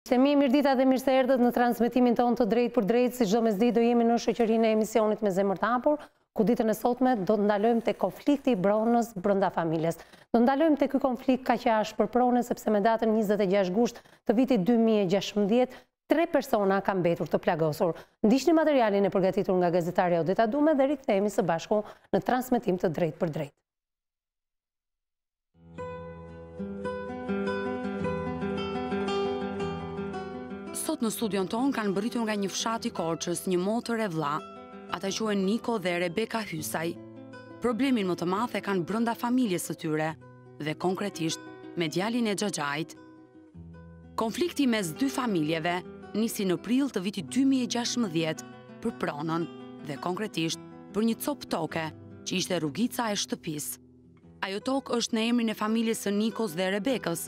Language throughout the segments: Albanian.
Miq të mi, mirëdita dhe mirëseerdhët në transmetimin tonë të drejtpërdrejtë, si çdo mesditë do jemi në shoqërinë e emisionit me zemër të hapur, ku ditën e sotme do të ndalojmë te konflikti i pronës brenda familjes. Do të ndalojmë te ky konflikt kaq i ashpër prone sepse me datën 26 gusht të vitit 2016 tre persona kanë mbetur të plagosur. Ndiqni materialin e përgatitur nga gazetarja Odeta Dume dhe rikthehemi së bashku në transmetim të drejtpërdrejtë. Sot në studion tonë kanë mbërritur nga një fshat i Korçës, një motër e vlla. Ata quhen Niko dhe Rebeka Hysaj. Problemin më të madh e kanë brenda familjes së tyre dhe konkretisht me djalin e xhaxhait. Konflikti mes dy familjeve nisi në prill të vitit 2016 për pronën dhe konkretisht për një copë toke që ishte rrugica e shtëpisë. Ajo tokë është në emrin e familjes së Nikos dhe Rebekës,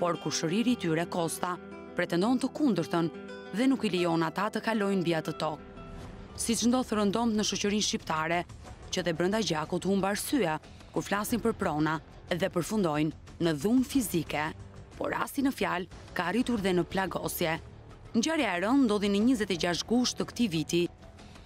por kushëriri i tyre Kosta pretendon të kundërtën dhe nuk i lejon ata të kalojnë mbi atë tokë. Siç ndodh rëndom në shoqërinë shqiptare, që dhe brenda gjakut humb arsyeja, kur flasin për prona dhe përfundojnë në dhunë fizike, por rasti në fjalë ka arritur dhe në plagosje. Ngjarja e rëndë ndodhi në 26 gusht të këtij viti,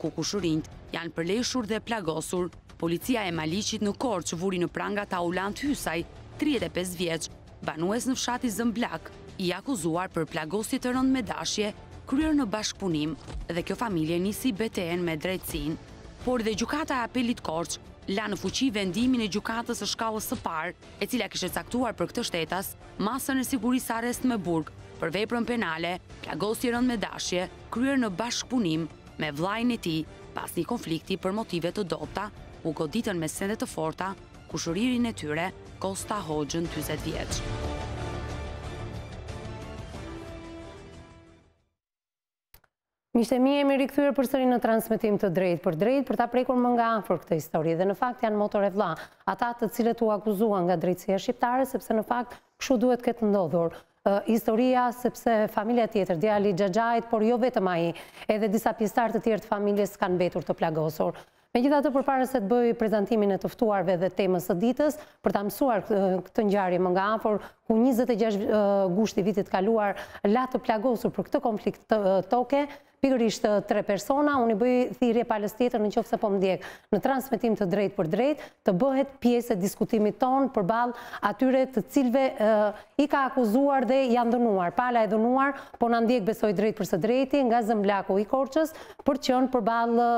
ku kushërinjtë janë përleshur dhe plagosur. Policia e Maliqit në Korçë vuri në pranga Taulant Hysaj, 35 vjeç, banues në fshatin Zëmblak, i akuzuar për plagosje të rëndë me dashje, kryer në bashkëpunim dhe kjo familje nisi betejën me drejtësinë. Por dhe Gjykata e Apelit Korçë la në fuqi vendimin e Gjykatës së Shkallës së Parë, e cila kishte caktuar për këtë shtetas masën e sigurisë së arrest me burg për veprën penale plagosje e rëndë me dashje, kryer në bashkëpunim me vëllain e tij pas një konflikti për motive të dobëta u goditën me sende të forta kushëririn e tyre, Kosta Hoxhën dyzet vjeç. Miq të mi jemi rikthyer përsëri në transmetim të drejtpërdrejtë për ta prekur më nga afër këtë histori dhe në fakt janë motër e vëlla ata të cilët u akuzuan nga drejtësia shqiptare sepse në fakt kështu duhet të ketë ndodhur Historia, sepse familja tjetër, djali i xhaxhait, por jo vetëm ai, edhe disa pjesëtarë të tjerë të familjes kanë mbetur të plagosur. Megjithatë, përpara se të bëj prezantimin e të ftuarve dhe temës së ditës, për ta mësuar këtë ngjarje më nga afër, ku njëzet e gjashtë gushti i vitit të kaluar la të plagosur për këtë konflikt toke, pikërisht tre persona, unë i bëj thirrje palës tjetër në qoftë se po më ndjek në transmetim të drejtpërdrejtë, të bëhet pjesë e diskutimit tonë përballë atyre të cilëve i ka akuzuar dhe janë dënuar. Pala e dhunuar po na ndjek besoj drejtpërsëdrejti nga Zëmblaku i Korçës për të qenë përballë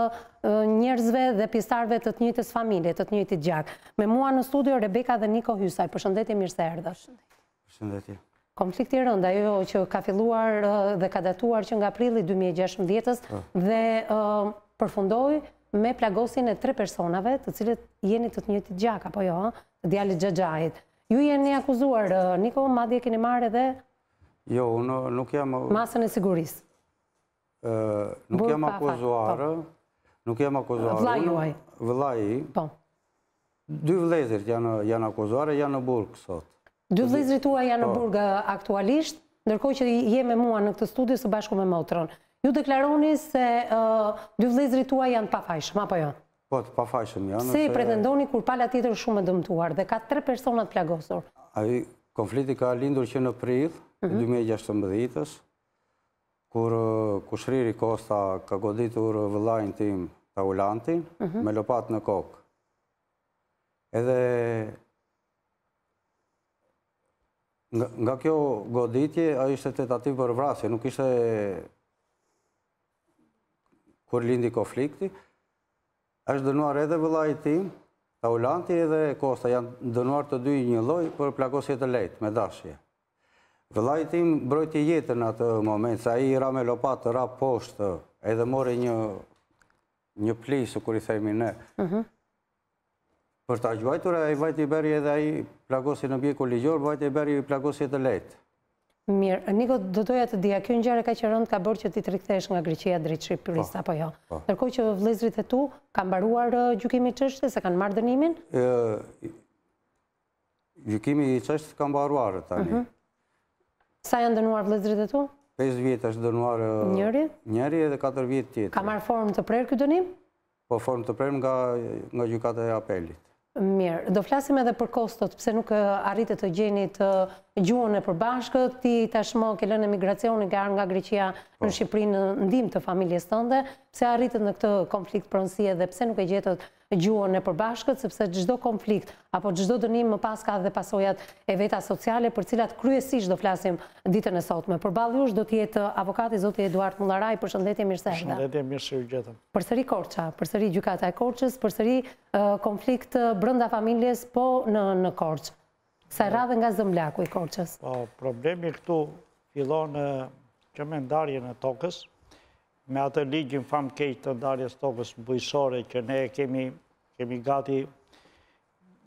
njerëzve dhe pjesëtarëve të të njëjtës familje, të të njëjtit gjak. Me mua në studio Rebeka dhe Niko Hysaj. Përshëndetje, mirë se erdhët. Përshëndetje. Konflikti i rëndë, ajo që ka filluar dhe ka datuar që nga prilli 2016-ës, po, dhe përfundoi me plagosjen e tre personave, të cilët jeni të të njëjtit gjak, apo jo, të djalit xhaxhait. Ju jeni akuzuar Niko, madje keni marrë edhe Jo, nuk jam... masën e sigurisë. Nuk jam akuzuarë, po. nuk jam akuzuarë. Vëllai juaj. Vëllai. Po. Dy vëllezërit janë janë akuzuarë, janë në burg sot. Dy vëllezërit tuaj janë në po. burg aktualisht, ndërkohë që jeni me mua në këtë studio së bashku me motrën. Ju deklaroni se dy vëllezërit tuaj janë pafajshëm apo jo? Po, pafajshëm janë. Si e pretendoni kur pala tjetër është shumë e dëmtuar dhe ka tre persona të plagosur. Ai konflikti ka lindur që në prill, 2016-ës, mhm. Kur kushëriri Kosta ka goditur vëllain tim Taulantin me lopatë në kokë. Edhe nga kjo goditje, a ishte tentativ për vrasje, nuk ishte kur lindi konflikti, është dënuar edhe vëllai tim, Taulanti edhe Kosta, janë dënuar të dy njëlloj për plagosje të lehtë, me dashje. Vëllai tim mbrojti jetën në atë moment, se ai i ra me lopatë, ra poshtë, edhe mori një një plis, sikur i themi ne. Mhm. Për ta gjuajtur, ai vajti i bëri edhe ai plagosje në mjekun ligjor, vajti i bëri plagosje të lehtë. Mirë, Niko, do doja të dija, kjo ngjarje kaq e rëndë ka bërë që ti të rikthehesh nga Greqia drejt Shqipërisë, po, apo jo? Po. Ndërkohë që vëllezërit e tu, ka mbaruar gjykimi i çështjes, e kanë marrë dënimin? Gjykimi i çështjes ka mbaruar tani. Mhm. Sa janë dënuar vëllezërit e tu? 5 vjet është dënuar njëri, njëri edhe 4 vjet tjetri. Ka marrë formë të prerë ky dënim? Po formë të prerë nga gjykata e apelit. Mirë, do flasim edhe për kostot, pse nuk arritët të gjenit gjuhën e përbashkët, ti tashmë ke lënë emigracionin, ke ardhur nga Greqia në po. Shqipëri në ndihmë të familjes tënde, pse arritët në këtë konflikt pronësie dhe pse nuk e gjetët gjuhën e përbashkët sepse çdo konflikt apo çdo dënim më pas ka dhe pasojat e veta sociale për të cilat kryesisht do flasim ditën e sotme. Përballë jush do të jetë avokati zoti Eduart Mullaraj, përshëndetje mirë se erdhët. Përshëndetje mirë se ju gjetëm. Përsëri Korça, përsëri gjykata e Korçës, përsëri konflikt brenda familjes po në Korçë. Kësaj radhe nga Zëmblaku i Korçës. Po, problemi këtu fillon që me ndarjen e tokës, me atë ligjin famëkeq të ndarjes tokës bujqësore që ne kemi gati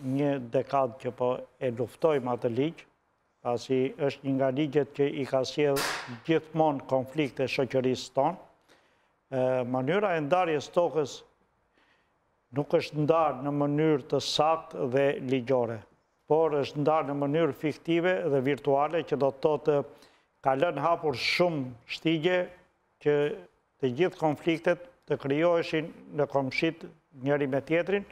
një dekadë që po e luftojmë atë ligj, pasi është një nga ligjet që i ka sjellë gjithmonë konflikte shoqërisë tonë. Mënyra e ndarjes tokës nuk është ndarë në mënyrë të saktë dhe ligjore. por është ndarë në mënyrë fiktive dhe virtuale që do të thotë ka lënë hapur shumë shtigje që të gjithë konfliktet të krijoheshin në komshit njëri me tjetrin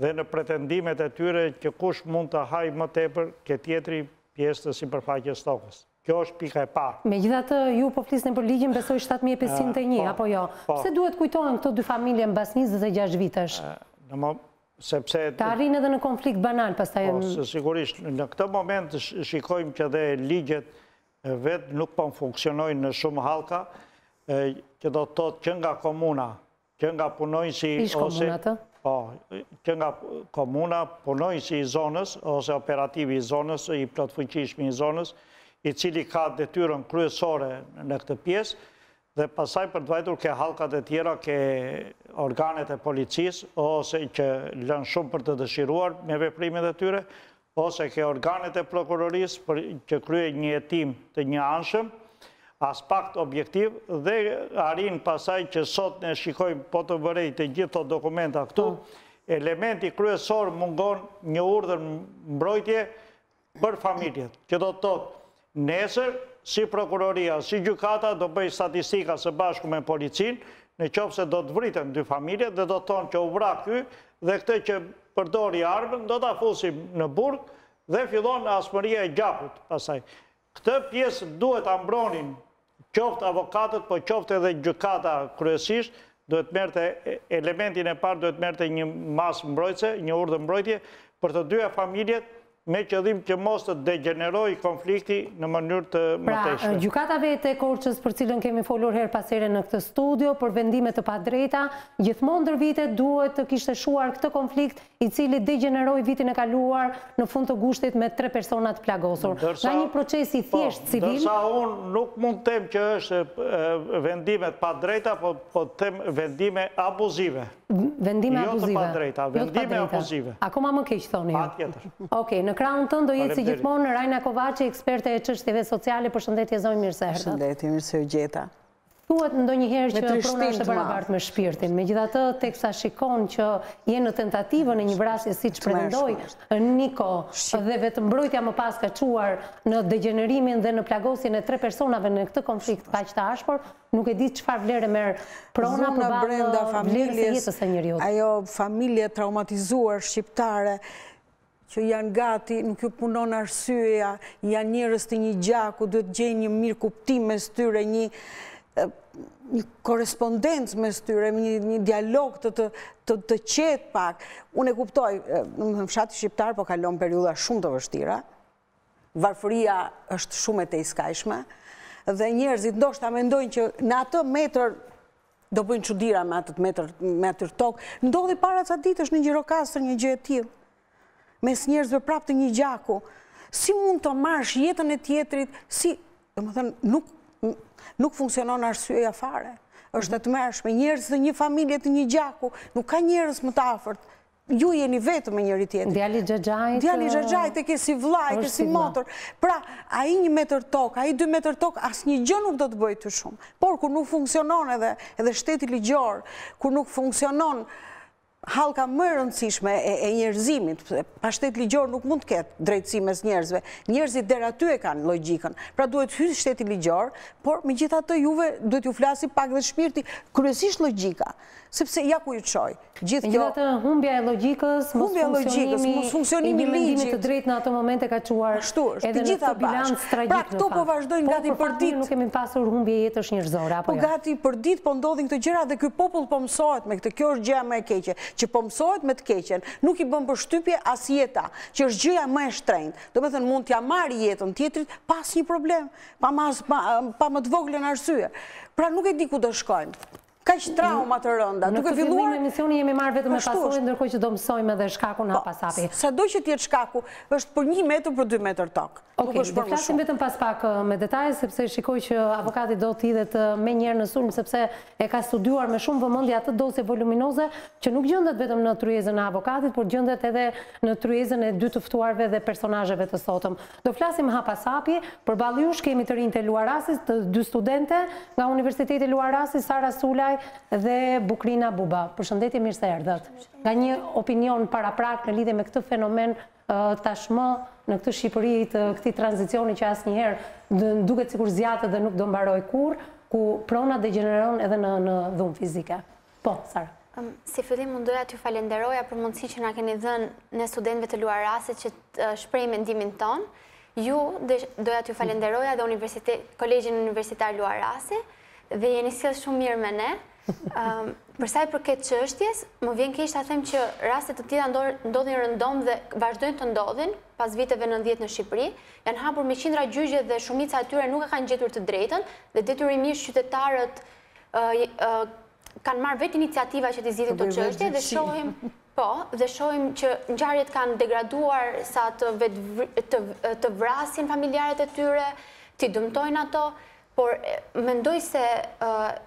dhe në pretendimet e tyre që kush mund të hajë më tepër ke tjetri pjesë të sipërfaqes së tokës. Kjo është pika e parë. Megjithatë, ju po flisni për ligjin besoj shtatë mijë e pesëqind e një, apo jo? Pse duhet kujtohen këto dy familje mbas njëzet e gjashtë vitesh? Sepse... Të arrijnë edhe në konflikt banal pastaj. Po, sigurisht. Në këtë moment shikojmë që dhe ligjet vetë nuk po funksionojnë në shumë hallka, që do të thotë që nga komuna, që nga punonjësi ose po, që nga komuna, punonjësi i zonës ose operativi i zonës, i plotfuqishmi i zonës, i cili ka detyrën kryesore në këtë pjesë, dhe pastaj për të vajtur ke hallkat e tjera, ke organet e policisë, ose që lënë shumë për të dëshiruar me veprimet e tyre, ose ke organet e prokurorisë që kryejnë një hetim të njëanshëm, aspakt objektiv dhe arrin pastaj që sot ne shikojmë po të vëresh të gjitha ato dokumenta këtu, elementi kryesor mungon një urdhër mbrojtje për familjet, që do të thotë Nesër, si prokuroria, si gjykata do bëjë statistika së bashku me policinë, në qoftë se do të vriten dy familjet dhe do të thonë që u vra ky dhe këtë që përdori armën, do ta fusim në burg dhe fillon hasmëria e gjakut pastaj. Këtë pjesë duhet ta mbronin qoftë avokatët po qoftë edhe gjykata kryesisht duhet merrte elementin e parë duhet merrte një masë mbrojtëse, një urdhër mbrojtje për të dyja familjet me qëllim që mos të degjenerojë konflikti në mënyrë të mëtejshme. Pra, gjykata vetë e Korçës për cilën kemi folur herë pas here në këtë studio për vendime të padrejta, gjithmonë ndër vite duhet të kishte shuar këtë konflikt i cili degjeneroi vitin e kaluar në fund të gushtit me tre persona të plagosur. Nga një proces i thjesht civil... Ndërsa unë nuk mund të them që është vendime të padrejta, po, po them vendime abuzive. Vendime abuzive. Jo të padrejta, vendime abuzive. Akoma më keq thoni ju. Patjetër. Ok, në krahun tonë do jetë si gjithmonë Rajna Kovaçi, eksperte e çështjeve sociale, përshëndetje zonjë, mirë se. Përshëndetje, mirë se ju gjeta. Thuhet ndonjëherë që prona është e barabartë me shpirtin. Megjithatë, teksa shikon që jemi në tentativën e një vrasje siç pretendoi Niko dhe vetëmbrojtja më pas ka çuar në degjenerimin dhe në plagosjen e tre personave në këtë konflikt kaq të ashpër, nuk e di çfarë vlere merr prona përballë vlerës së jetës së njeriut. Ajo familje e traumatizuar shqiptare që janë gati, nuk ju punon arsyeja, janë njerëz të një gjaku, duhet të gjenë një mirëkuptim mes tyre, një një korrespondencë mes tyre, një dialog të qetë pak. Unë e kuptoj, domethënë fshati shqiptar po kalon periudha shumë të vështira, Varfëria është shumë e tejskajshme dhe njerëzit ndoshta mendojnë që në atë metër do bëjnë çudira me atë metër me atë tokë. Ndodhi para ca ditësh në Gjirokastër një gjë e tillë. Mes njerëzve prap të një gjaku. Si mund t'ia marrësh jetën e tjetrit si, domethënë, nuk nuk funksionon arsyeja fare. Është e tmerrshme njerëz të një familje të një gjaku, nuk ka njerëz më të afërt ju jeni vetëm me njëri-tjetrin. Djali i xhaxhait... Djali i xhaxhait e ke si vëlla, e ke si motër. Pra, ai një metër tokë, ai dy metër tokë, asnjë gjë nuk do të bëjë ty shumë. Por, kur nuk funksionon edhe, edhe shteti ligjor, kur nuk funksionon hallka më e rëndësishme e njerëzimit, pa shtet ligjor nuk mund të ketë drejtësi mes njerëzve, njerëzit deri aty e kanë logjikën, pra duhet të hyjë shteti ligjor, por megjithatë juve duhet t'ju flasë pak dhe shpirti, kryesisht logjika, sepse ja ku ju çoi, Gjithë kjo... Megjithatë, humbja e logjikës, mosfunksionimi i një mendimi të drejtë në ato momente ka çuar edhe në këtë bilanc tragjik në fakt. Pra këto po vazhdojnë gati për ditë. Po për fat mirë nuk kemi pasur humbje jetësh njerëzore, apo jo? Po gati për ditë po ndodhin këto gjëra dhe ky popull po mësohet me këtë. Kjo është gjëja më e keqe, që po mësohet me të keqen. Nuk i bën përshtypje as jeta, që është gjëja më e shtrenjtë. Domethënë mund t'ia marrë jetën tjetrit pa asnjë problem, pa më të voglën arsye. Pra nuk e di ku do shkojmë. Kaq trauma të rënda, duke filluar... Në këtë fillim emisioni jemi marrë vetëm me pasojën, ndërkohë që do mësojmë edhe shkakun po, hap pas hapi. Sado që të jetë shkaku, është për një metër për dy metër tokë. Ok, do flasim vetëm pas pak uh, me detaje, sepse shikoj që avokati do të hidhet uh, menjëherë në sulm, sepse e ka studiuar me shumë vëmendje atë dosje voluminoze, që nuk gjendet vetëm në tryezën e avokatit, por gjendet edhe në tryezën e dy të ftuarve dhe personazheve të sotëm. Do flasim hap pas hapi, përballë jush kemi të rinjtë e Luarasit, dy studente nga Universiteti Luarasi, Sara Sulaj dhe Bukrina Buba. Përshëndetje, mirë se erdhët. Nga një opinion paraprak në lidhje me këtë fenomen tashmë në këtë Shqipëri të këtij tranzicioni që asnjëherë duket sikur zgjatet dhe nuk do mbarojë kurrë, ku prona degjeneron edhe në dhunë fizike. Po, Sara. Si fillim unë doja t'ju falenderoja për mundësinë që na keni dhënë ne studentëve të Luarasit që të shprehim mendimin tonë. Ju doja t'ju falenderoja dhe Universitet Kolegjin Universitar Luarasi dhe jeni sjellë shumë mirë me ne. Ehm, për sa i përket çështjes, më vjen keq ta them që raste të tilla ndodhin rëndom dhe vazhdojnë të ndodhin pas viteve 90 në Shqipëri. Janë hapur me qindra gjyqe dhe shumica e tyre nuk e kanë gjetur të drejtën dhe detyrimisht qytetarët kanë marrë vetë iniciativa që t'i zgjidhin këto çështje dhe shohim Po, dhe shohim që ngjarjet kanë degraduar sa të vrasin familjarët e tyre, t'i dëmtojnë ato, por mendoj se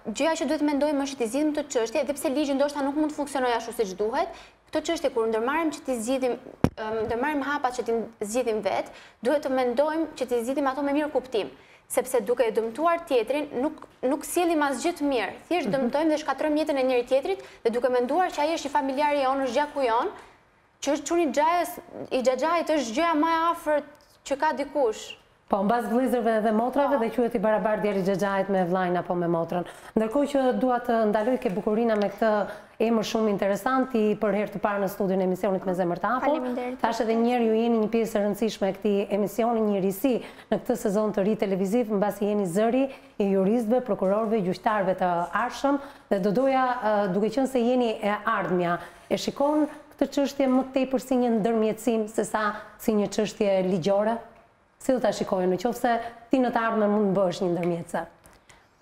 gjëja që duhet të mendojmë është t'i zgjidhim këto çështje, edhe pse ligji ndoshta nuk mund të funksionojë ashtu siç duhet, Këto çështje kur ndërmarrim që t'i zgjidhim, ndërmarrim hapat që t'i zgjidhim vetë, duhet të mendojmë që t'i zgjidhim ato me mirëkuptim, sepse duke e dëmtuar tjetrin, nuk nuk sjellim asgjë të mirë. Thjesht mhm. dëmtojmë dhe shkatërrojmë jetën e njëri-tjetrit dhe duke menduar që ai është një familjar i jonë, është gjaku i jonë, që është çuni i xhajës, i xhaxhait është gjëja më e afërt që ka dikush. Po, mbas vëllezërve edhe motrave dhe quhet i barabartë djali i xhaxhait me vllain apo me motrën. Ndërkohë që dua të ndaloj ke Bukurina me këtë emër shumë interesant ti për herë të parë në studion e emisionit Me zemër të hapur. Thashë edhe një herë ju jeni një pjesë e rëndësishme e këtij emisioni, një risi në këtë sezon të ri televiziv, mbasi jeni zëri i juristëve, prokurorëve, gjyqtarëve të ardhshëm dhe do doja duke qenë se jeni e ardhmja, e shikon këtë çështje më tepër si një ndërmjetësim sesa si një çështje ligjore? Si do ta shikoje, në qoftë se ti në të ardhmen mund të bëhesh një ndërmjetëse?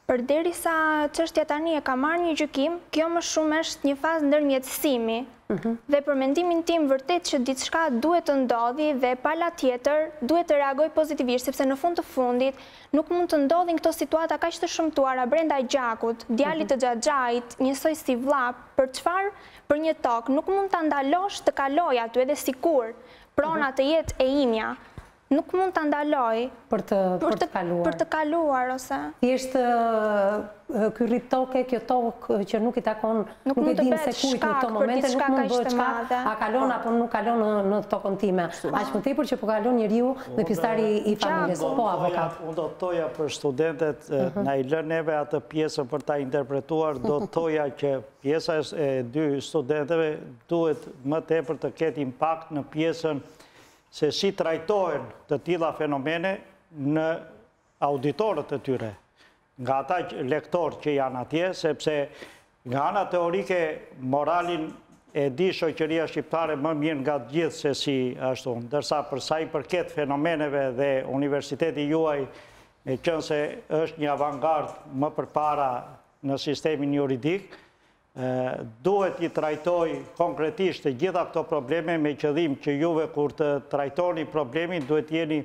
Përderisa çështja tani e ka marrë një gjykim, kjo më shumë është një fazë ndërmjetësimi. Dhe për mendimin tim vërtet që diçka duhet të ndodhi dhe pala tjetër duhet të reagojë pozitivisht, sepse në fund të fundit nuk mund të ndodhin këto situata kaq të shëmtuara brenda gjakut, djalit të xhaxhait, njësoj si vlla, për çfarë për një tokë, nuk mund ta ndalosh të kalojë aty edhe sikur prona të jetë e imja, nuk mund ta ndaloj për të për të kaluar. Për të kaluar ose thjesht ky rrip toke, kjo tokë që nuk i takon, nuk e din se kujt në këto momente, nuk mund të bëhet shkak, a kalon apo nuk kalon në tokën time. Aq më tepër që po kalon njeriu dhe pjesëtari i familjes. Po avokat. Unë do të thoja për studentet, na i lënë neve atë pjesën për ta interpretuar, do të thoja që Pjesa e dy studenteve duhet më tepër të ketë impakt në pjesën se si trajtohen të tilla fenomene në auditorët e tyre, nga ata lektorë që janë atje, sepse nga ana teorike moralin e di shoqëria shqiptare më mirë nga të gjithë se si ashtu, ndërsa për sa i përket fenomeneve dhe universiteti juaj meqenëse është një avangardë më përpara në sistemin juridik, duhet t'i trajtojë konkretisht të gjitha këto probleme me qëllim që juve kur të trajtoni problemin duhet të jeni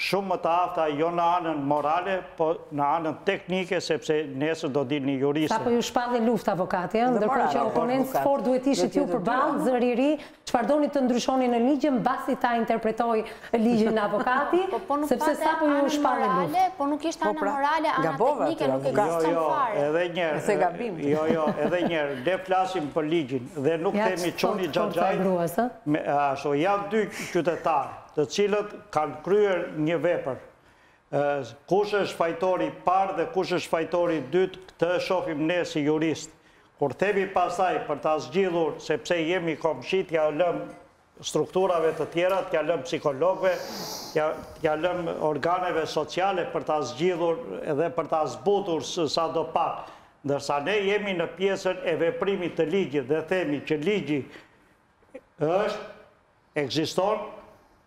shumë më të afta jo në anën morale, po në anën teknike sepse nesër do dilni juriste. Sapo ju shpalli luftë avokati ë, ndërkohë që oponentë të fortë duhet të ishit ju përballë, zëri i ri Çfarë doni të ndryshoni në ligje mbasi ta interpretojë ligjin avokati, sepse sapo ju shpallën luftë. Po nuk ishte ana morale, ana teknike nuk ekziston fare. Jo, jo, edhe një herë. Jo, jo, edhe një herë. Le flasim për ligjin dhe nuk themi çuni xhaxhait. Ashtu, janë dy qytetarë, të cilët kanë kryer një vepër. Kush është fajtori i parë dhe kush është fajtori i dytë, këtë e shohim ne si juristë. Kur themi pastaj për ta zgjidhur sepse jemi komshi t'ja lëmë strukturave të tjera, t'ja lëmë psikologëve, t'ja lëmë organeve sociale për ta zgjidhur edhe për ta zbutur sado pak, ndërsa ne jemi në pjesën e veprimit të ligjit dhe themi që ligji është Ekziston?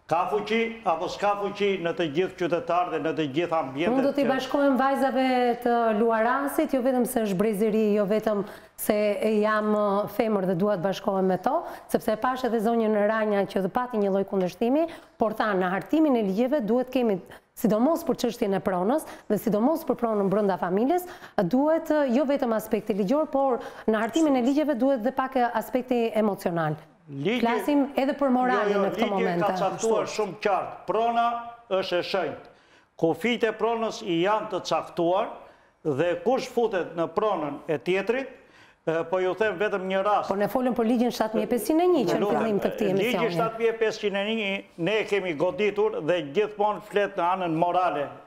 Ka fuqi apo s'ka fuqi në të gjithë qytetarët dhe në të gjithë ambientet. Unë do t'i bashkohem vajzave të Luarasit, jo vetëm se është brez i ri, jo vetëm se jam femër dhe dua të bashkohem me to, sepse e pashë edhe zonjën Ranja që dhe pati një lloj kundërshtimi, por tha në hartimin e ligjeve duhet kemi sidomos për çështjen e pronës dhe sidomos për pronën brenda familjes, duhet jo vetëm aspekti ligjor, por në hartimin e ligjeve duhet dhe pak aspekti emocional. Flasim edhe për moralin në këto momente. Jo, jo, ligji ka caktuar shumë qartë. Prona është e shenjtë. Kufijtë e pronës janë të caktuar dhe kush futet në pronën e tjetrit, po ju them vetëm një rast. Po ne folëm për ligjin 7501 që në fillim të këtij emisioni. Ligji 7501 ne e kemi goditur dhe gjithmonë flet në anën morale.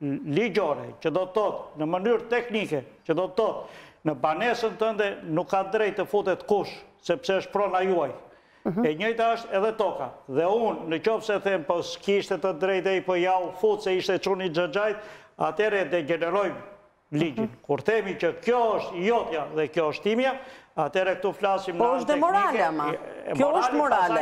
ligjore, që do të thotë në mënyrë teknike, që do të thotë në banesën tënde nuk ka drejtë të futet kush, sepse është prona juaj. Mhm. E njëjta është edhe toka. Dhe unë, në qoftë se them, po s'kishte të drejtë, ej po ja u fut se ishte çuni xhaxhait, atëherë e degjenerojmë ligjin. Kur themi që kjo është jotja dhe kjo është imja, atëherë këtu flasim në anë teknike. Po është dhe morale, ama. Kjo është morale.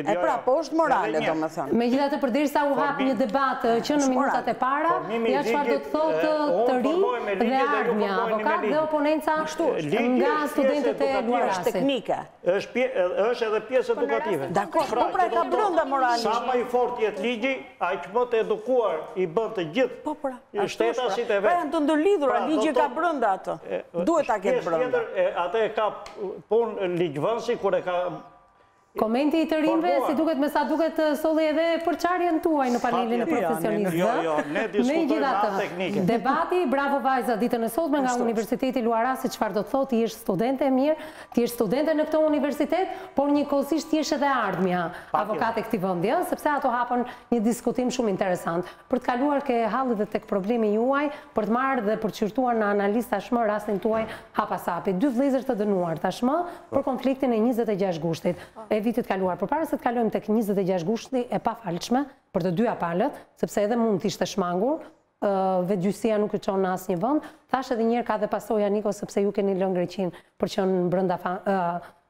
E pra, po është morale, domethënë. Megjithatë përderisa u hap një debat që në minutat e para, ja çfarë do të thotë të rinj dhe e ardhmja, avokat dhe oponenca nga studentët e Luarasit. Është edhe pjesë edukative. Dakord, po pra e ka brenda moralisht. Sa më i fortë jetë ligji, aq më të edukuar i bën të gjithë po pra, shtetasit e vet. Pra janë të ndërlidhura, pra, ligji ka brenda atë. Duhet ta ketë brenda. Atë e ka punë ligjvënësi, kur e ka... Komenti i të rinjve, si duket me sa duket, solli edhe përçarjen tuaj në panelin e profesionistëve. Jo, jo, ne diskutojmë anën teknike. Debati, bravo vajza, ditën e sotme nga Universiteti Luarasi, çfarë do të thotë, të jesh studente e mirë, Ti je studente në këtë universitet, por njëkohësisht të jesh edhe e ardhmja avokate e këtij vendi, ëh, sepse ato hapën një diskutim shumë interesant. Për të kaluar te halli dhe tek problemi juaj, për të marrë dhe për të shqyrtuar në analizë tashmë rastin tuaj hap pas hapi. Dy vëllezër të dënuar tashmë për konfliktin e njëzet e gjashtë gushtit, e vitit kaluar. Përpara se të kalojmë tek njëzet e gjashtë gushti e pafalshme për të dyja palët, sepse edhe mund të ishte shmangur, Vetëgjyqësia nuk ju çon në asnjë vend. Thashë edhe një herë ka dhe pasoja Niko sepse ju keni lënë Greqinë për të qenë brenda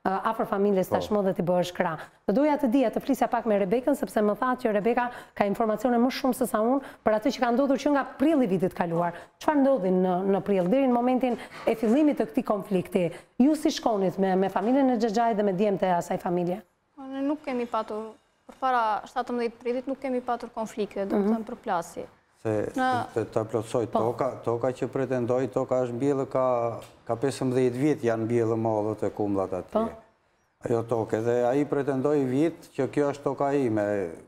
afër familjes po, tashmë dhe t'i bëhesh krah. Do doja të dija, të flisja pak me Rebekën sepse më thatë që Rebeka ka informacione më shumë se sa unë për atë që ka ndodhur që nga prilli i vitit kaluar. Çfarë ndodhi në në prill deri në momentin e fillimit të këtij konflikti? Ju si shkonit me me familjen e xhaxhait dhe me djemtë e asaj familje? Ne nuk kemi patur, përpara 17 prillit, nuk kemi patur konflikte, domethënë përplasje. Ta plotësoj, po. Toka që pretendoi, toka është mbjellë ka 15 vjet janë mbjellë mollët e kumllat atje. Po. Ajo tokë, dhe ai pretendoi vjet që kjo është toka ime,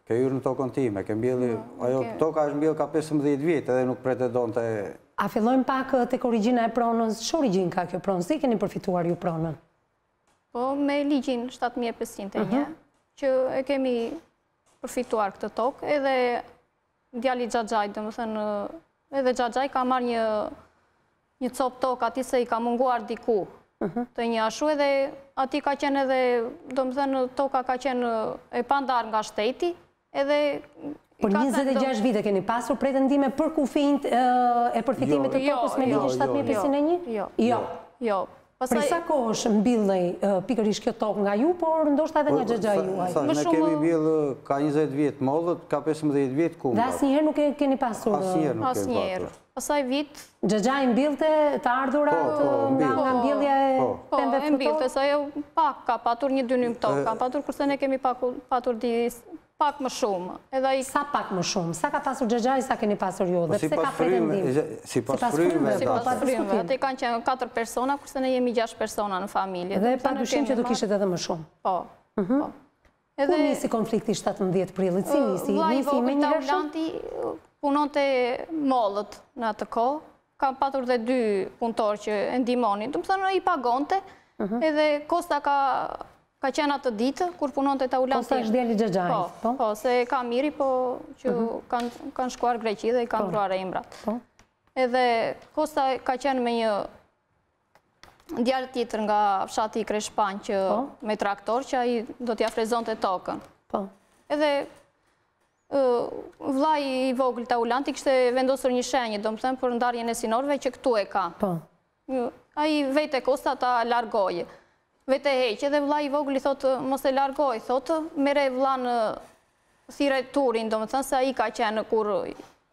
ke hyrë në tokën time, ke mbjellë, ajo toka është mbjellë ka 15 vjet edhe nuk pretendonte... A fillojmë pak tek origjina e pronës, ç'origjinë ka kjo pronë, si e keni përfituar ju pronën? Po, me ligjin 7501, që e kemi përfituar këtë tokë, edhe djali i xhaxhait, domethënë, edhe xhaxhai ka marrë një një copë tokë aty se i ka munguar diku mhm, te një ashu edhe aty ka qenë edhe, domethënë, toka ka qenë e pandarë nga shteti, Edhe për 26 vite keni pasur pretendime për kufijtë e përfitimit të jo, tokës me jo, ligjin 7501? Jo, jo, jo. jo. Pastaj... Për sa kohë është mbjellë pikërisht kjo tokë nga ju, por ndoshta edhe nga xhaxhai juaj? Ne shumë... kemi mbjellë ka 20 vjet mollët, ka 15 vjet kumbllat. Dhe asnjëherë nuk keni pasur? Asnjëherë nuk kemi pasur. Pastaj vjet. Xhaxhai i mbillte të ardhurat nga mbjellja e pemëve frutore? Po, e mbillte, se ai pak ka patur një dynym tokë, ka patur kurse ne kemi patur pak më shumë. Sa pak më shumë? Sa ka pasur xhaxhai, sa keni pasur ju? Dhe pse ka pretendim? Sipas frymëve, sipas frymëve. Ata kanë qenë katër persona, kurse ne jemi gjashtë persona në familje. Dhe pa dyshim që do kishit edhe më shumë. Po, po. Kur nisi konflikti i shtatëmbëdhjetë prillit, si nisi? Vllai i vogël Taulanti punonte mollët në atë kohë. Ka patur dhe dy punëtorë që e ndihmonin. Domethënë i pagonte. Mhm. Edhe Kosta ka ka qenë atë ditë kur punonte Taulanti. Kosta është djali i xhaxhait, po, po. Po, se Samiri, po që mhm. kanë kanë shkuar Greqi dhe i kanë po. ndrruar emrat. Po. Edhe Kosta ka qenë me një djalë tjetër nga fshati Kreshpan që po. me traktor që ai do t'ia frezonte tokën. Po. Edhe vllai i vogël Taulanti kishte vendosur një shenjë, domethënë, për ndarjen e sinorëve që këtu e ka. Po. Ai vete Kosta ta largojë. Vete heq edhe vllai i vogël i thotë, mos e largo, thotë, merre vllanë thirre Turin, domethënë, se ai ka qenë kur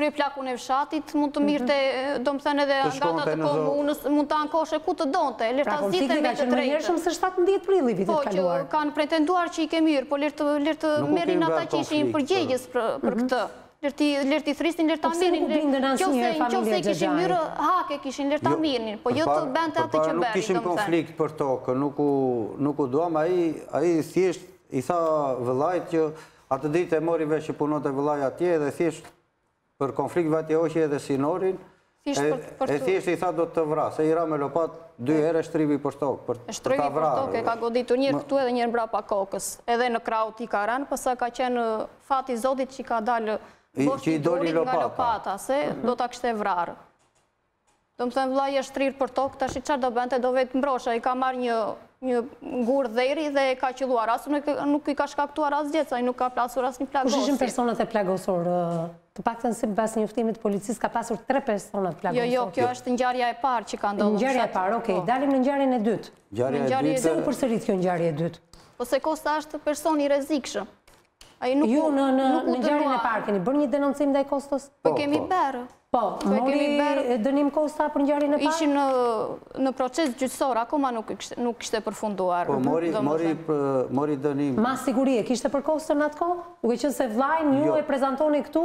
Kryeplakun e fshatit mund të merrte, domethënë edhe nga ata të komunës, mund të ankoheshe ku të donte, le ta zgjidhte me të drejtë. Pra konflikti ka qenë më i hershëm se 17 prilli i vitit po, kaluar. Po, që kanë pretenduar që i ke hyrë, po le të merrnin ata që ishin përgjegjës për mhm. këtë. Le t'i thërrisnin, le ta po, merrnin. Po, se s'binden asnjë familje gjëkundi. Qoftë se kishin hyrë, hak e kishin, le ta jo, merrnin. Po, jo të bënte atë që bëri, domethënë. Nuk kishin konflikt për tokë, nuk u duam, ai thjesht i tha vëllait që Atë ditë e mori vesh që punonte vëllai atje dhe thjesht për konflikt vajti hoqi edhe sinorin. E thjesht i tha do të të vras, e i ra me lopatë dy herë e shtriu për tokë, për ta vra. Për tokë e ka goditur një herë këtu edhe një herë mbrapa kokës, edhe në kraut i ka ranë, pastaj ka qenë fat i Zotit që ka dalë bosh i doli nga lopata, se do ta kishte vrarë. Domethënë vllai i shtrirë për tokë, tashi çarë do bënte, do vetëmbrohej, i ka marrë një, një gur dheu dhe ka qëlluar as, nuk, nuk i ka shkaktuar asgjë, se ai nuk ka pasur asnjë plagosje. Kush ishin personat e plagosur? Të paktën sipas njoftimit të policisë ka pasur tre persona të plagosur. Jo, jo, kjo është ngjarja e parë që ka ndodhë. Ngjarja e parë, okej, po. dalim në ngjarjen e dytë. Ngjarja e dytë. Pse u përsërit kjo ngjarja e dytë? Po se Kosta është person i rrezikshëm. Ju në ngjarjen e parë keni bërë një denoncim ndaj Kostës? Po kemi po. bërë. Po, po mori dënim Kosta për ngjarjen e parë? Ishim në proces gjyqësor, akoma nuk kishte përfunduar. Po mori mori mori dënim. Masë sigurie kishte për Kostën në atë kohë? Duke qenë se vllanë ju jo. e prezantoni këtu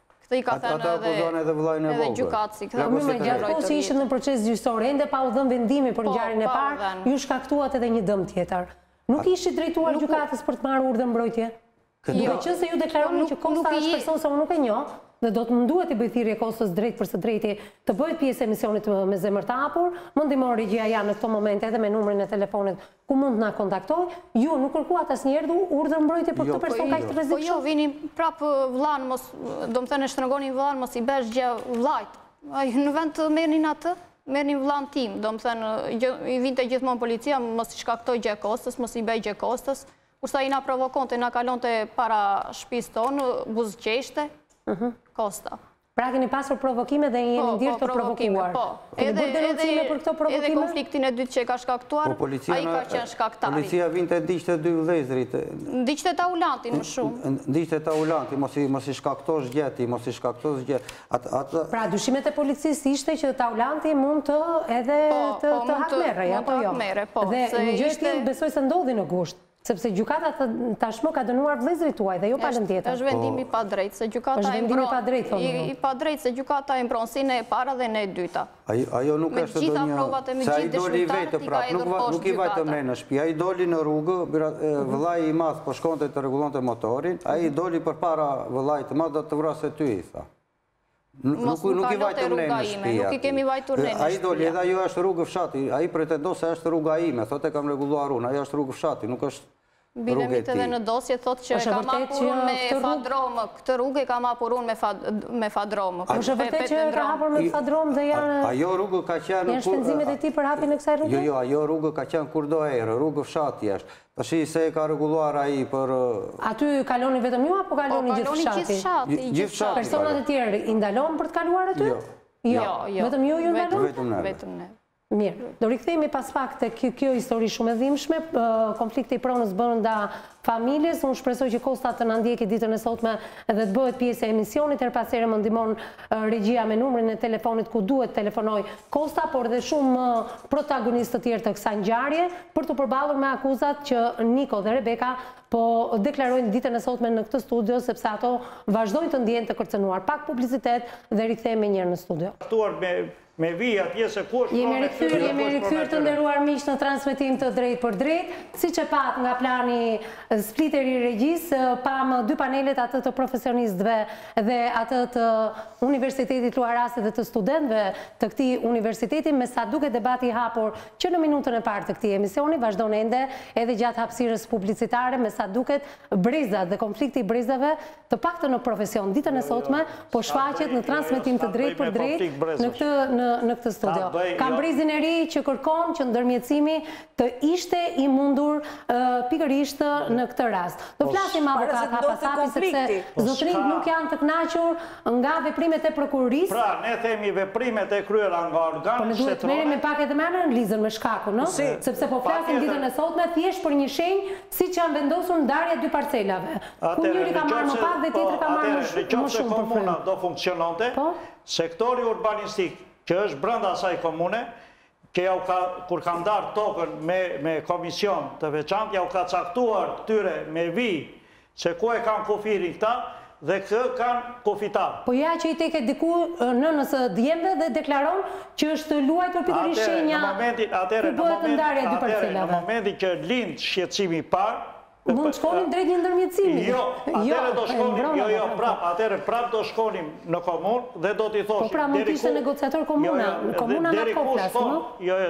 Këtë i ka thënë edhe gjykatësi. Gjatë sa ishit në proces gjyqësor, ende pa u dhënë vendimi për ngjarjen e parë, ju shkaktuat edhe një dëm tjetër. Nuk i ishit drejtuar gjykatës për të marrë urdhër mbrojtje? Duke qenë se ju deklaroni që Kosta është person se unë nuk e njoh, dhe do të më duhet t'i bëj thirrje Kostës drejtpërsëdrejti, të bëhet pjesë e emisionit me zemër të hapur, më ndihmon regjia ja në këto momente edhe me numrin e telefonit Ku mund të na kontaktojë? Ju nuk kërkuat asnjëherë urdhër mbrojtje për këtë person kaq të rrezikshëm? Po jo, vinin prap vllanë mos, domethënë e shtrëngonin vllanë mos i bësh gjë vllait. Në vend të merrnin atë, merrnin vllanë tim, domethënë i vinte gjithmonë policia, mos i shkakto gjë Kostës, mos i bëj gjë Kostës. Kurse ai na provokonte, na kalonte para shtëpisë tonë, buzëqeshte. Mhm. Kosta. Pra keni pasur provokime dhe jeni ndier të provokuar. Po, po, po. Edhe konfliktin e dytë që e ka shkaktuar, ai ka qenë shkaktari. Po, policia vinte e ndiqte dy vëllezërit. Ndiqte Taulantin më shumë. Ndiqte Taulantin, mos i shkaktosh gjë ti, mos i shkaktosh gjë ti. Pra, dyshimet e policisë ishte që Taulanti mund të edhe të hakmerrej, apo jo? Po, mund të hakmerrej, po. Dhe një gjë e tillë besoj se ndodhi në gusht. Sepse gjykata tashmë ka dënuar vëllezërit tuaj dhe jo palën tjetër. Është vendim i padrejtë se gjykata e mbron. Është vendim i padrejtë thonë. I padrejtë se gjykata e mbron si në e para dhe në e dyta. Ajo nuk është ndonjë. Ai doli vetë, prapë. Nuk i vajtëm ne në shpi. Ai doli në rrugë, vëllai i madh po shkonte të rregullonte motorin, ai doli përpara vëllait të madh, do të vras ty i tha. Nuk i vajtëm ne në shpi atij. Nuk i kemi vajtur ne në shpi atij. Ai doli, edhe ajo është rrugë fshati. Ai pretendon se është rruga ime. Thotë e kam rregulluar unë. Ajo është rrugë fshati. Nuk është rrugë e tij. Biles edhe në dosje thotë që e kam hapur unë me fadromë. Këtë rrugë e kam hapur unë me fadromë. A është e vërtetë që e ka hapur me fadromë dhe janë... Ajo rrugë ka qenë... Janë shpenzimet e tij për hapjen e kësaj rruge? Jo, jo, ajo rrugë ka qenë kurdoherë. Rrugë fshati është. Tashi se e ka rregulluar ai për. Aty kaloni vetëm ju apo kalon i gjithë fshati? Po kalon i gjithë fshati, i gjithë fshati. Personat e tjerë i ndalon për të kaluar aty? Jo. Jo, jo. Vetëm ju ju ndalon? Vetëm ne. Vetëm ne. Mirë, do rikthehemi pas pak tek kjo histori shumë e dhimbshme, konflikti i pronës brenda familjes. Unë shpresoj që Kosta të na ndjekë ditën e sotme dhe të bëhet pjesë e emisionit, herë pas here më ndihmon Regjia me numrin e telefonit ku duhet të telefonojë Kosta, por dhe shumë protagonistë të tjerë të kësaj ngjarje, për t'u përballur me akuzat që Niko dhe Rebeka po deklarojnë ditën e sotme në këtë studio, sepse ato vazhdojnë të ndjehen të kërcënuar. Pak publicitet dhe rikthehemi një herë në studio. Ftuar me Me vijë atje se ku është. Jemi rikthyer të nderuar miq në transmetim të drejtpërdrejtë. Siç e patë nga plani spliter i regjisë, pamë dy panelet atë të profesionistëve dhe atë të Universitetit Luarasi dhe të studentëve të këtij universiteti, me sa duket debati i hapur që në minutën e parë të këtij emisioni vazhdon ende edhe gjatë hapësirës publicitare, me sa duket brezat dhe konflikti i brezave të paktën në profesion, ditën e sotme po shfaqet në transmetim të drejtpërdrejtë në këtë në këtë studio. Kam brezin e ri që kërkon që ndërmjetësimi të ishte i mundur pikërisht në këtë rast. Do po, flasim avokat, hap pas hapi sepse zotërinjtë nuk janë të kënaqur nga veprimet e prokurorisë. Pra, ne themi veprimet e kryera nga organet shtetërore. Po ne duhet të merremi pak edhe me analizën me shkakun, ëh, sepse po flasim ditën e sotme thjesht për një shenjë Siç janë vendosur ndarja e dy parcelave, ku njëri ka marrë më pak dhe tjetri ka marrë më shumë për frymë. Në qoftë se komuna do funksiononte, sektori urbanistik që është brenda asaj komune, që ka, kur ka ndarë tokën me komision të veçantë, ua ka caktuar këtyre me vijë se ku e kanë kufirin këta, Dhe kë kanë kufitar. Po ja që i teket diku nënës së djemve dhe deklaron që është luajtur pikërisht shenja ku bëhet ndarja e dy parcelave. Atëherë në momentin që lind shqetësimi i parë. Mund të shkonim drejt një ndërmjetësimi. Jo, atëherë do shkonim, jo jo prap, atëherë prap do shkonim në komunë dhe do t'i thoshim deri ku. Po pra mund të ishte negociator komuna, komuna nga Kopla, s'po? Jo jo,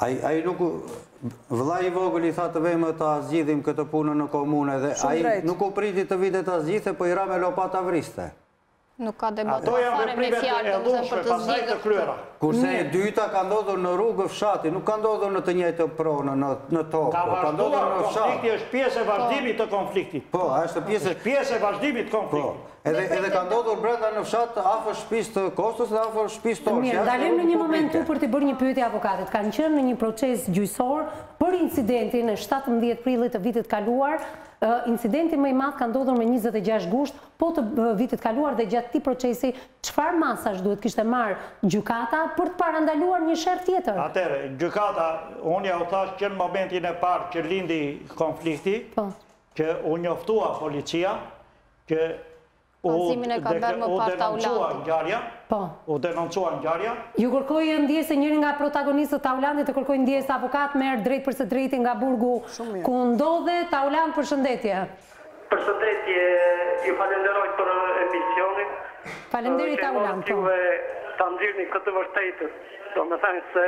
Ai ai nuk u vëllai i vogël i tha të vejmë dhe ta zgjidhim këtë punën në komunë dhe ai nuk priti të vinte ta zgjidhte po i ra me lopatë ta vriste. Nuk ka debat fare me fjalë. Ato janë veprime të dhunshme pasaj të kryera. Kurse e dyta ka ndodhur në rrugë fshati, nuk ka ndodhur në të njëjtën pronë në tokë. Ka vazhduar konflikti, është pjesë e vazhdimit të konfliktit. Po, është pjesë e vazhdimit të konfliktit. Edhe edhe ka ndodhur brenda në fshat afër shtëpisë të Kostës dhe afër shtëpisë tonë. Mirë, ndalojmë në një moment këtu për t'i bërë një pyetje avokatit. Kanë qenë në një proces gjyqësor për incidentin e shtatëmbëdhjetë prillit të vitit kaluar. Incidenti më i madh ka ndodhur më njëzet e gjashtë gusht po të vitit kaluar dhe gjatë këtij procesi çfarë masash duhet kishte marrë gjykata për të parandaluar një sherr tjetër? Atëherë, gjykata, unë jua thashë që në momentin e parë që lindi konflikti, po. që u njoftua policia, që u denoncua ngjarja, po. u denoncua ngjarja. Ju kërkoj ndjesë njëri nga protagonistët Taulanti të kërkoj ndjesë avokat merr drejtpërsëdrejti nga burgu ku ndodhet Taulant përshëndetje. Përshëndetje ju falenderoj për emisionin. Falemnderit Taulant. Të nxirni këtë vërtetën. Domethënë se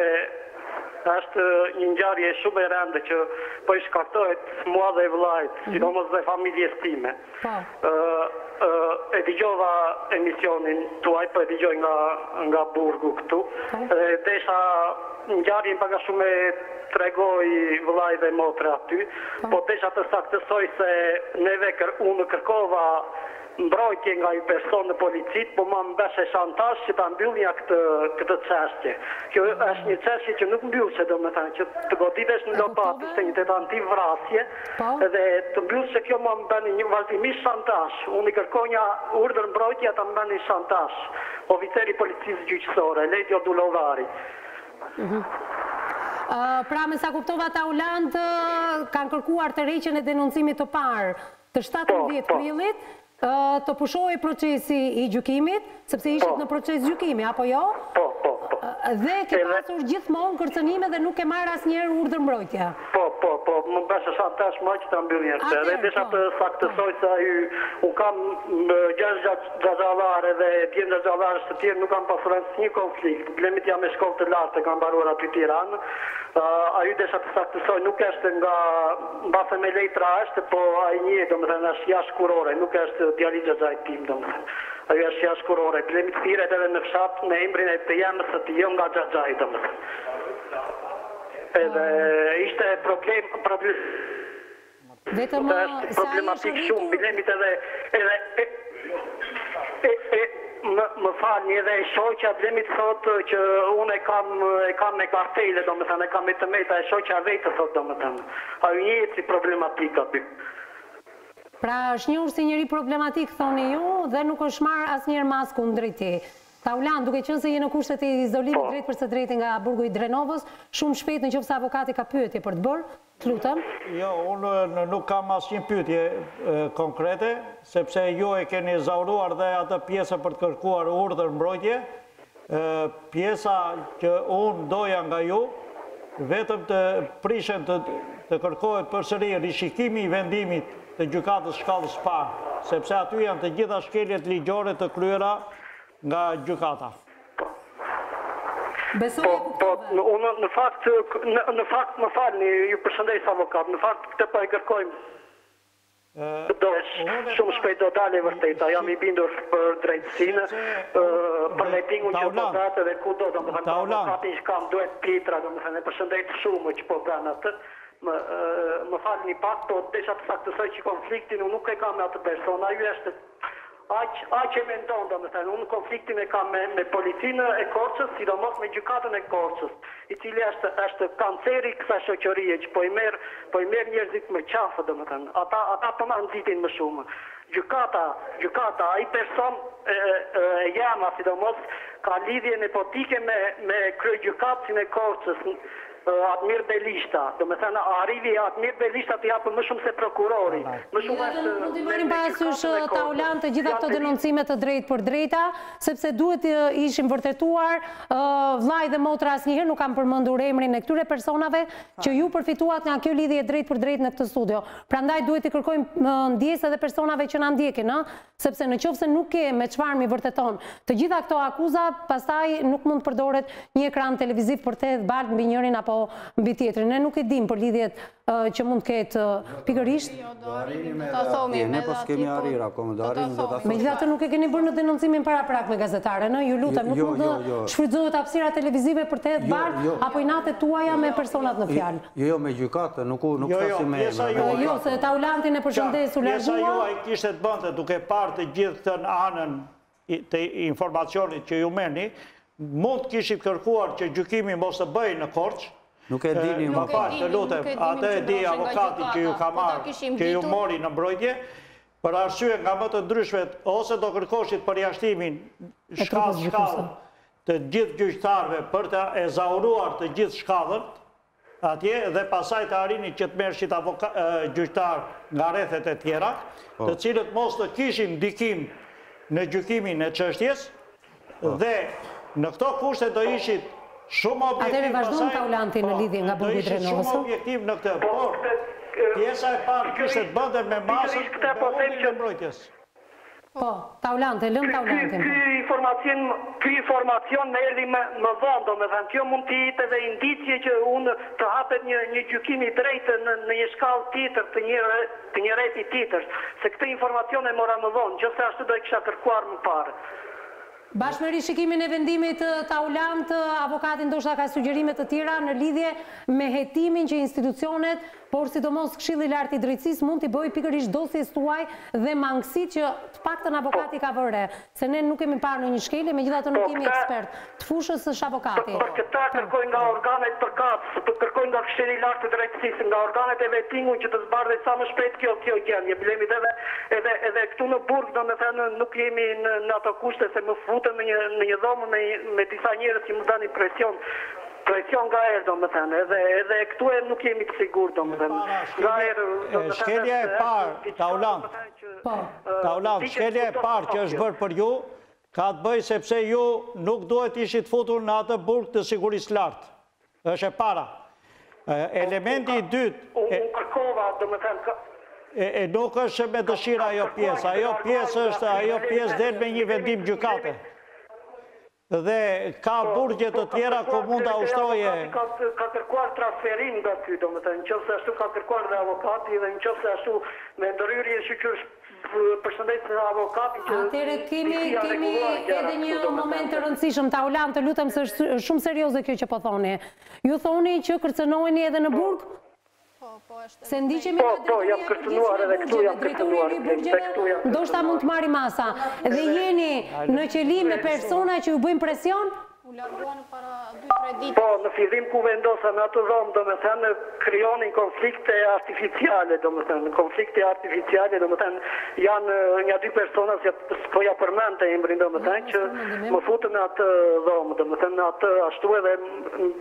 është një ngjarje shumë e rëndë që po i shkaktohet mua dhe vëllait, mm -hmm. sidomos dhe familjes time. Po. Ë e dëgjova emisionin tuaj, po e dëgjoj nga nga burgu këtu. Po. Dhe desha ngjarjen pak a shumë e tregoi vëllai dhe motra aty, po, po desha të saktësoj se neve kër, unë kërkova mbrojtje nga ai person në polici po më bëshe shantazh që ta mbyllnja këtë këtë çeshtje kjo është një çeshtje që nuk mbyllshe domethënë që të goditesh në lopatë ishte një tentativë vrasje po. dhe të mbyllshe kjo më bënin vazhdimisht shantazh unë i kërkonja urdhër mbrojtje ata më bënin shantazh oficeri i policisë gjyqësore Ledjo Dullovari pra me sa kuptova Taulant kanë kërkuar tërheqjen e denoncimit të parë Të shtatëmbëdhjetë prillit të pushohej procesi i gjykimit, sepse ishit në proces gjykimi, apo jo? Po, po, po. Dhe ke pasur gjithmonë kërcënime dhe nuk ke marrë asnjëherë urdhër mbrojtje. Po, po, po, më bëshe shantazh më që ta mbyllnja. Atëherë, po. Dhe desha të saktësoj se ai un kam gjashtë xhaxhallare dhe djem xhaxhallarësh të tjerë nuk kam pasur asnjë konflikt. Problemi jam me shkollë të lartë e kam mbaruar aty Tiranë. Ai desha të saktësoj nuk është nga Mbase me letra është po ai një domethënë është jashtë kurore nuk është djali i xhaxhait tim domethënë ai është jashtë kurore biles thirret edhe në fshat me emrin e të jëmës jo nga xhaxhai domethënë edhe ishte problem problem Vetëm se ai është rritur biles edhe edhe E, e, më, më falni, edhe e shoqja e Blenit thotë që unë e kam, e kam me kartelë, domethënë, e kam me të meta, e shoqja e vet thotë, domethënë. Ai njihet si problematik aty. Pra, është njohur si njeri problematik, thoni ju, dhe nuk është marrë asnjëherë masë kundrejt tij. Taulant, duke qenë se je në kushte të izolimit drejtpërsëdrejti nga burgu i Drenovës, shumë shpejt, në qoftë se avokati ka pyetje për të bërë, Të lutem? Jo, unë nuk kam asnjë pyetje konkrete, sepse ju e keni ezauruar dhe atë pjesën për të kërkuar urdhër mbrojtje. Pjesa që unë doja nga ju, vetëm të prishen, të kërkohet përsëri rishikimi i vendimit të Gjykatës Shkallës së Parë, sepse aty janë të gjitha shkeljet ligjore të kryera, nga gjykata. Besoj e kuptova. Po, unë në fakt, në fakt, më falni, ju përshëndes avokat, në fakt këtë po e kërkojmë, do shumë shpejt do dalë e vërteta, jam i bindur për drejtësinë, për vetingun që po bëhet edhe kudo, domethënë për avokatin që kam dhe të tjera, domethënë e përshëndes shumë që po bën atë, më falni pak, po desha të saktësoj që konfliktin unë nuk e kam me atë person, ai është Aq, aq e mendon, domethënë, unë konfliktin e kam me, me policinë e Korçës, sidomos me gjykatën e Korçës, i cili është, është kanceri i kësaj shoqërie, që po i merr, po i merr njerëzit më qafë, domethënë, ata, ata po na nxitin më shumë. Gjykata, gjykata, ai person, e, e jëma, sidomos, ka lidhje nepotike me, me kryegjykatësin e Korçës, Admir Belishta, domethënë arrivi i Admir Belishta të japë më shumë se prokurori, më shumë është me gjykatën e Korçës. Nuk mund t'i marrim parasysh Taulant të gjitha këto denoncime të drejtpërdrejta, sepse duhet të ishin vërtetuar, vllai dhe motra asnjëherë nuk kanë përmendur emrin e këtyre personave që ju përfituat nga kjo lidhje e drejtpërdrejtë në këtë studio. Prandaj duhet t'i kërkojmë ndjesë edhe personave që na ndjekin, ëh, sepse në qoftë se nuk ke me çfarë m'i vërteton të gjitha këto akuza, pastaj nuk mund të përdoret një ekran televiziv për të hedhë baltë mbi njërin apo mbi tjetrin. Ne nuk e dimë për lidhjet që mund të ketë pikërisht. Jo, do arrijmë t'i themi. Ne po s'kemi po- arrirë akoma, do arrijmë do t'i themi. Megjithatë nuk e keni bërë në denoncimin paraprak me gazetaren, ju lutem, nuk jo, mund të jo, jo. shfrytëzohet hapësira televizive për të hedhë baltë apo inatet tuaja me personat në fjalë. Jo jo me gjykatë, nuk u nuk flasim me emra. Jo, jo, jo, se Taulantin e përshëndes, u largua. Pjesa juaj kishte të bënte duke parë të gjithë këtë në anën të informacionit që ju merrni, mund të kishit kërkuar që gjykimi mos të bëhej në Korçë, Nuk e dinim, më fal, të lutem, atë e di avokati që ju ka marrë, që ju mori në mbrojtje, për arsye nga më të ndryshmet, ose do kërkonit përjashtimin shkallë shkallë, të gjithë gjyqtarëve për të ezauruar të gjithë shkallët atje dhe pastaj të arrinit që të merrshit gjyqtarë nga rrethet e tjera, po. të cilët mos të kishin ndikim në gjykimin e çështjes po. dhe në këto kushte do ishit shumë objektiv Atëherë vazhdojmë Taulanti në po, lidhje nga burgu i Drenovës. Shumë objektiv në këtë, por pjesa e parë kishte të bënte me masën dhe ullin e mbrojtjes. Po, Taulant, e lëmë Taulantin, po. Ky informacion, ky informacion më erdhi më vonë, domethënë, kjo mund të jetë edhe indicje që unë të hapet një një gjykim i drejtë në në një shkallë tjetër të një të një rrethi tjetër, se këtë informacion e mora më vonë, në qoftë se ashtu do e kisha kërkuar më parë. Bashkë me rishikimin e vendimit Taulant, avokati ndoshta ka sugjerime të tjera në lidhje me hetimin që institucionet Por sidomos Këshilli i Lartë i Drejtësisë mund t'i bëjë pikërisht dosjes tuaj dhe mangësitë që të paktën avokati ka vënë re, se ne nuk kemi parë ndonjë shkelje, megjithatë nuk jemi ekspertë të fushës është avokati. Për këtë kërkoj nga organet përkatëse, po kërkoj nga Këshilli i Lartë i Drejtësisë, nga organet e Vetingut që të zbardhet sa më shpejt kjo kjo gjendje, biles edhe edhe edhe këtu në burg domethënë nuk jemi në në ato kushte se më futën në një në një dhomë me me disa njerëz që më bënin presion Presion nganjëherë domethënë, edhe edhe këtu e nuk jemi të sigurt domethënë. Nganjëherë domethënë. Shkelja e parë, Taulant. Po. Taulant, shkelja e parë që është bërë për ju, ka të bëjë sepse ju nuk duhet të ishit futur në atë burg të sigurisë lartë. Është e para. Elementi i dytë. Unë kërkova, domethënë, e nuk është me dëshirë ajo pjesë, ajo pjesë është, ajo pjesë del me një vendim gjykate. Dhe ka burgje të tjera ku mund ta ushtroje. Avokati ka kërkuar transferim nga ky, domethënë, në qoftë se ashtu ka kërkuar dhe avokati dhe në qoftë se ashtu me ndërhyrje që ky është përshëndes avokatin që Atëherë kemi kemi edhe një moment të rëndësishëm, Taulant, të lutem se është shumë serioze kjo që po thoni. Ju thoni që kërcënoheni edhe në burg? Se ndiqemi nga drejtoria e përgjithshme e burgjeve, drejtoria e burgjeve, ndoshta mund të marrim masa. Dhe jeni në qeli me persona që ju bëjnë presion? U larguan para dy tre ditëve. Po, në fillim kur u vendosa në atë dhomë, domethënë krijonin konflikte artificiale, domethënë konflikte artificiale, domethënë janë nja dy persona, s'po ja përmend emrin domethënë, që më futën në atë dhomë, domethënë në atë ashtu edhe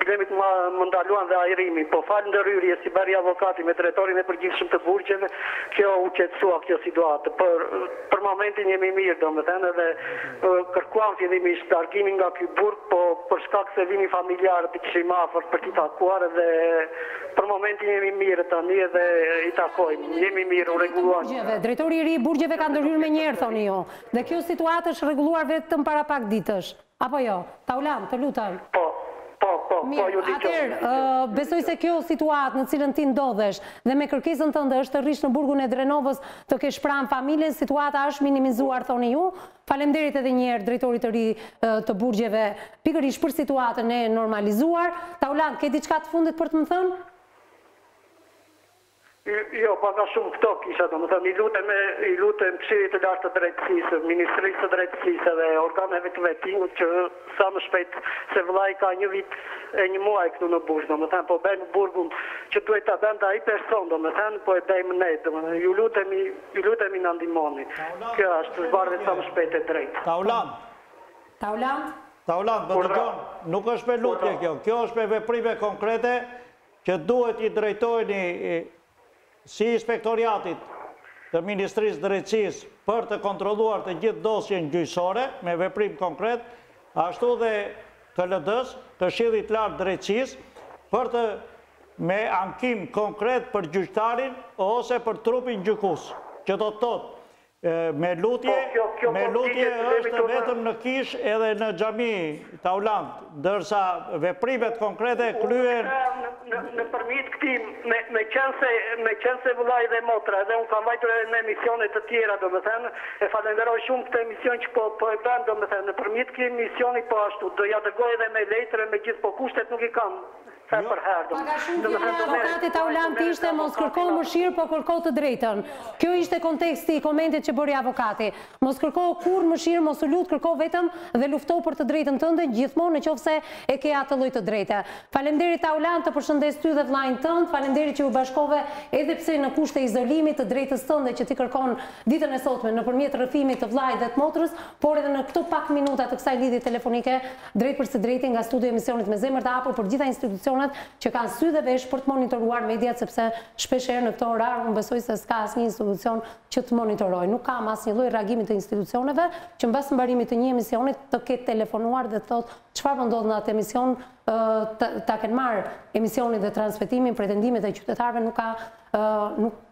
Gremit më ndaluan dhe ajrimin, po falë ndërhyrjes që bëri avokati me drejtorin e përgjithshëm të burgjeve, kjo u qetësua kjo situatë. Për për momentin jemi mirë domethënë edhe kërkuam fillimisht largimin nga ky burg, po për shkak se vinin familjarët i kishim afër për t'i takuar edhe për momentin jemi mirë tani edhe i takojmë, jemi mirë u rregulluan. gjeve, drejtori i ri i burgjeve ka ndërhyrë menjëherë thoni ju, dhe kjo situatë është rregulluar vetëm para pak ditësh. Apo jo? Taulant, të lutem. Po, po, po, po, ju dëgjoj. Mirë, atëherë, besoj se kjo situatë në cilën ti ndodhesh dhe me kërkesën tënde është të rrish në burgun e Drenovës, të kesh pranë familjen, situata është minimizuar thoni ju. Faleminderit edhe një herë drejtorit të ri të burgjeve, pikërisht për situatën e normalizuar. Taulant, ke diçka të fundit për të më thënë? Jo, pak a shumë këto kisha domethënë, i lutem, i lutem Këshillit të Lartë të Drejtësisë, Ministrisë së Drejtësisë edhe organeve të vetingut që sa më shpejt, se vëllai ka një vit e një muaj këtu në burg, domethënë po bëjmë burgun që duhet ta bënte ai person, domethënë po e bëjmë ne, domethënë ju lutemi, ju lutemi na ndihmoni. Kjo është, të zbardhet sa më shpejt e drejta. Taulant. Taulant. Taulant, më dëgjon? Nuk është me lutje kjo, kjo është me veprime konkrete, që duhet t'i drejtoheni si Inspektoratit të Ministrisë Drejtësisë për të kontrolluar të gjithë dosjen gjyqësore me veprim konkret, ashtu dhe KLD-së, Këshillit Lartë Drejtësisë, për të me ankim konkret për gjyqtarin ose për trupin gjykues, që do të thotë Me lutje, me lutje është vetëm në kishë edhe në xhami Taulant, ndërsa veprimet konkrete kryhen nëpërmjet këtij, meqenëse, meqenëse vëllai dhe motra, edhe unë kam vajtur edhe në emisione të tjera domethënë, e falënderoj shumë këtë emision që po po e bën domethënë, nëpërmjet këtij emisioni po ashtu, do ia dërgoj edhe me letër e me gjithë, po kushtet nuk i kam. Sa për hardhëm. Domethënë do merr. Avokati Taulant ishte mos kërko mëshirë po kërko të drejtën. Kjo ishte konteksti i komentit që bëri avokati. Mos kërko kurrë mëshirë mos u lut kërko vetëm dhe lufto për të drejtën tënde gjithmonë në qoftë se e ke atë lloj të drejte. Faleminderit Taulant të përshëndes ty dhe vëllain tënd. Faleminderit që iu bashkove edhe pse në kushte izolimi të drejtës tënde që ti kërkon ditën e sotme nëpërmjet rrëfimit të vëllait dhe të motrës por edhe në këto pak minuta të kësaj lidhje telefonike Drejtpërsëdrejti nga studio e emisionit me zemër të hapur për gjitha institucionet që kanë sy dhe veshë për të monitoruar mediat sepse shpeshherë në këto orarë unë besoj se s'ka asnjë institucion që të monitorojë. Nuk kam asnjë lloj reagimi të institucioneve që mbas mbarimit të një emisioni të ketë telefonuar dhe të thotë çfarë po ndodh në atë emision ta kenë marrë emisionin dhe transmetimin, pretendimet e qytetarëve nuk ka nuk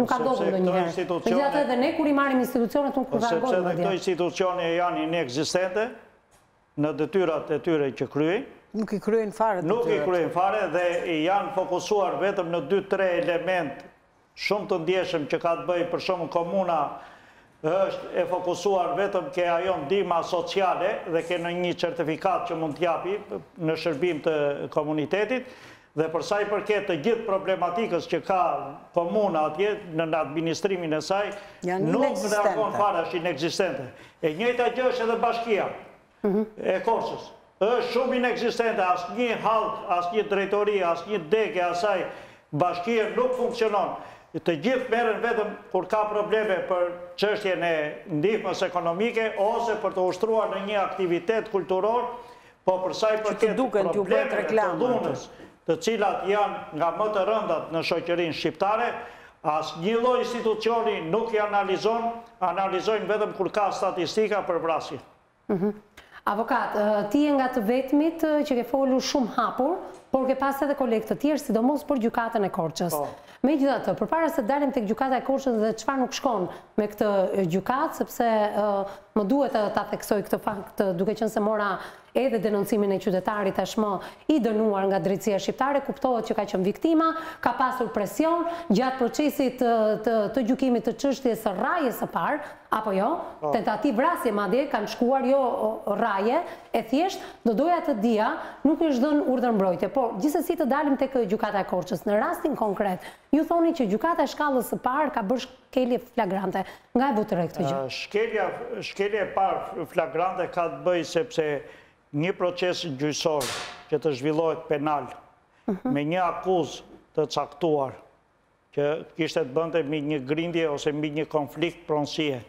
Nuk ka ndodhur ndonjëherë. Megjithatë edhe ne kur i marrim institucionet nuk reagojnë madje. Sepse edhe këto institucione janë inekzistente në detyrat e tyre që kryejnë. Nuk i kryejnë fare detyrat. Nuk i kryejnë fare dhe janë fokusuar vetëm në dy tre elementë shumë të ndjeshëm që ka të bëjë për shembull komuna është e fokusuar vetëm ke ajo ndihma sociale dhe ke ndonjë certifikatë që mund të japi në shërbim të komunitetit dhe për sa i përket të gjithë problematikës që ka komuna atje nën administrimin e saj nuk reagon fare, është inekzistente. E njëjta gjë është edhe bashkia. e Korçës. Është shumë inekzistente, asnjë hallkë, asnjë drejtori, asnjë degë e asaj bashkie nuk funksionon. Të gjithë merren vetëm kur ka probleme për çështjen e ndihmës ekonomike ose për të ushtruar ndonjë aktivitet kulturor, po për sa i përket problemeve të dhunës, të cilat janë nga më të rëndat në shoqërinë shqiptare, asnjë lloj institucioni nuk i analizon, analizojnë vetëm kur ka statistika për vrasjet. Avokat, ti je nga të vetmit që ke folur shumë hapur, por ke pas edhe kolegë të tjerë, sidomos për Gjykatën e Korçës. Po. Megjithatë, përpara se të dalim tek Gjykata e Korçës dhe çfarë nuk shkon me këtë gjykatë, sepse më duhet edhe ta theksoj këtë fakt, duke qenë se mora edhe denoncimin e qytetarit tashmë i dënuar nga drejtësia shqiptare, kuptohet që ka qenë viktima, ka pasur presion gjatë procesit të, të gjykimit të çështjes së rrahjes së parë, apo jo, tentativë vrasje madje kanë shkuar jo rrahje e thjeshtë, do doja të dija, nuk është dhënë urdhër mbrojtje, por gjithsesi të dalim tek Gjykata e Korçës, në rastin konkret, ju thoni që Gjykata e Shkallës së Parë ka bërë shkelje flagrante, nga e vutë re këtë gjë? Shkelja, shkelja e parë flagrante ka të bëjë sepse një proces gjyqësor që të zhvillohet penal me një akuzë të caktuar, që kishte të bënte mbi një grindje ose mbi një konflikt pronësie.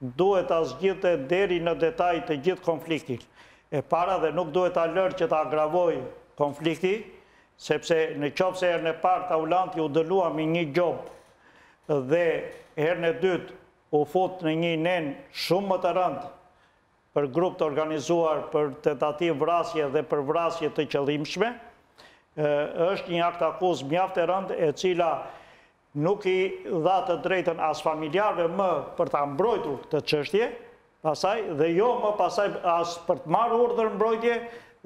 Duhet ta zgjidhte deri në detaj të gjithë konfliktin. E para dhe nuk duhet ta lërë që të agravojë konflikti, sepse në qoftë se herën e parë Taulanti u dënua me një gjobë dhe herën e dytë u fut në një nen shumë më të rëndë për grup të organizuar për tentativë vrasje dhe për vrasje të qëllimshme, është një aktakuzë mjaft e rëndë e cila nuk i dha të drejtën as familjarëve më për ta mbrojtur këtë çështje, pastaj dhe jo më pastaj as për të marrë urdhër mbrojtje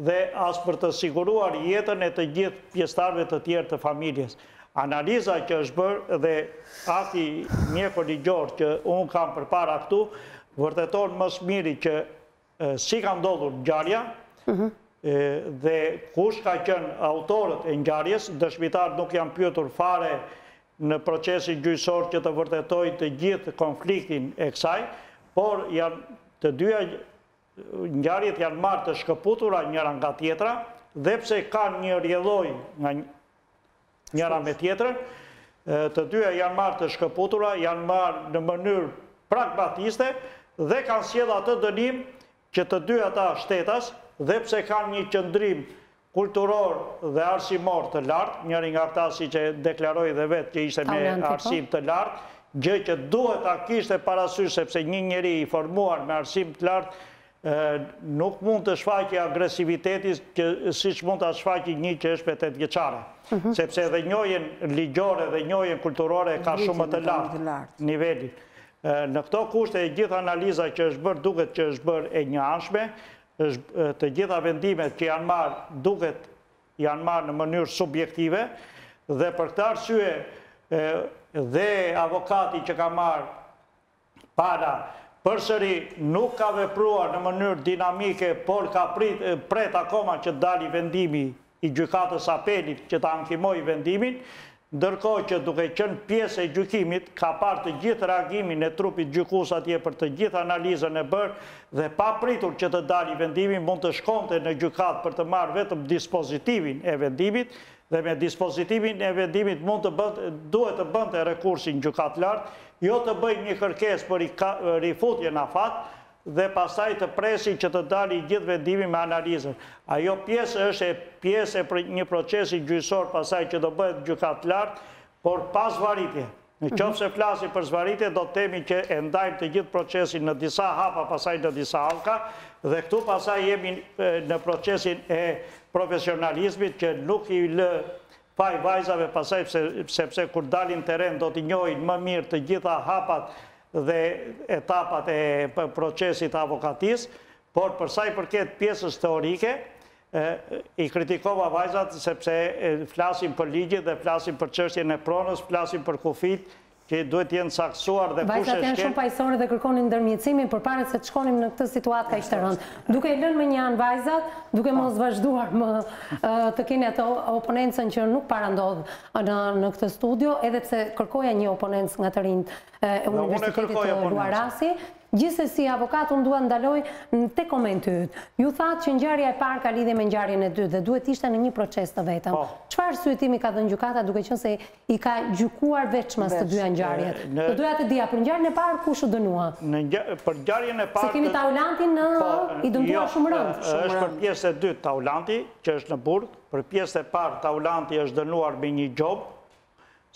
dhe as për të siguruar jetën e të gjithë pjesëtarëve të tjerë të familjes. Analiza që është bërë dhe akti mjeko-ligjor që unë kam përpara këtu, vërteton më së miri që si ka ndodhur ngjarja dhe kush ka qenë autorët e ngjarjes, dëshmitarët nuk janë pyetur fare në procesin gjyqësor që të vërtetojnë të gjithë konfliktin e kësaj, por janë të dyja ngjarjet janë marrë të shkëputura njëra nga tjetra dhe pse kanë një rrjedhojë nga njëra me tjetrën, të dyja janë marrë të shkëputura, janë marrë në mënyrë pragmatiste dhe kanë sjellë atë dënim që të dy ata shtetas dhe pse kanë një qëndrim kulturor dhe arsimor të lartë, njëri nga ata siç e deklaroi dhe vetë që ishte me po. arsim të lartë, gjë që duhet ta kishte parasysh sepse një njeri i formuar me arsim të lartë Nuk mund të shfaqi agresivitet siç mund ta shfaqi një që është me tetëvjeçare. Sepse edhe njohjen ligjore dhe njohjen kulturore ka shumë më të lartë nivelin. Në këto kushte e gjithë analiza që është bërë duket që është bërë e njëanshme, të gjitha vendimet që janë marrë duket janë marrë në mënyrë subjektive dhe për këtë arsye dhe avokati që ka marrë Pala përsëri, nuk ka vepruar në mënyrë dinamike, por ka pret akoma që të dali vendimi i Gjykatës së Apelit që ta ankimojë vendimin, ndërkohë që duke qenë pjesë e gjykimit, ka parë të gjithë reagimin e trupit gjykues atje për të gjithë analizën e bërë dhe pa pritur që të dali vendimi mund të shkonte në gjykatë për të marrë vetëm dispozitivin e vendimit dhe me dispozitivin e vendimit mund të bënte, duhet të bënte rekursin në Gjykatë Lartë, jo të bëjë një kërkesë për rifutje në afat dhe pastaj të presi që të dalë i gjithë vendimi me analizën. Ajo pjesë është pjesë e një procesi gjyqësor pastaj që do bëhet në Gjykatë Lartë, por pa zvarritje. Në qoftë se flasim për zvarritje, do të themi që e ndajmë të gjithë procesin në disa hapa, pastaj në disa hallka, dhe këtu pastaj jemi në procesin e profesionalizmit që nuk i lë faj vajzave pastaj sepse kur dalin në terren do t'i njohin më mirë të gjitha hapat dhe etapat e procesit të avokatisë, por për sa i përket pjesës teorike, I kritikova vajzat sepse flasin për ligjet dhe flasin për çështjen e pronës, flasin për kufijtë që duhet të jenë saktësuar dhe kush e shkel. Vajzat janë shumë paqësore dhe kërkonin ndërmjetësimin përpara se të shkonim në këtë situatë kaq të rëndë. Duke i lënë me një anë vajzat, duke mos vazhduar më të kemi atë oponencën që nuk para ndodh në këtë studio, edhe pse kërkoja një oponencë nga të rinjtë e Universitetit Luarasi, Gjithsesi avokat unë dua të ndaloj te komenti yt. Ju thatë që ngjarja e parë ka lidhje me ngjarjen e dytë dhe duhet të ishte në një proces të vetëm. Çfarë arsyetimi ka dhënë gjykata duke qenë se i ka gjykuar veçmas të dyja ngjarjet? Do doja të dija për ngjarjen e parë kush u dënua? Për ngjarjen e parë Se kemi Taulantin i dëmtuar shumë rëndë. Jo, është për pjesë e dytë Taulanti që është në burg, për pjesë e parë Taulanti është dënuar me një gjobë,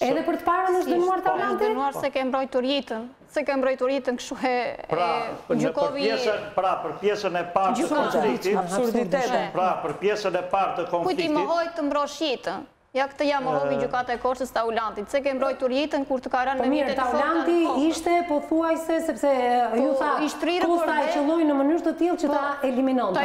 Edhe për të parën është dënuar Taulanti? Është dënuar se ke mbrojtur jetën. Se ke mbrojtur jetën kështu e gjykoi... Pra, për pjesën e parë të konfliktit... Absurditete. Pra, për pjesën e parë të konfliktit... Kujt i mohohet të mbrosh jetën? Ja këtë ia mohoi gjykata e Korçës Taulantit. Se ke mbrojtur jetën kur të ka rënë me mjete të forta në kokë. Po mirë, Taulanti ishte pothuajse sepse ju tha Kosta e qëlloi në mënyrë të tillë që ta eliminonte.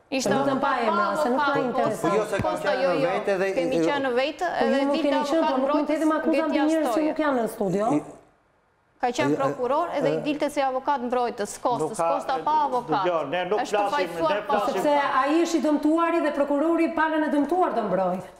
Ishte avokat pa avokat, po jo se kam qenë vetë edhe... Kemi qenë vetë edhe dilte avokat mbrojtës gëtja stoje. Ka qenë prokuror edhe i dilte si avokat mbrojtës, Kostës, Kosta pa avokat. Është përfaqësuar pa avokat. Sepse ai është i dëmtuari dhe prokurori palën e dëmtuar do mbrojë.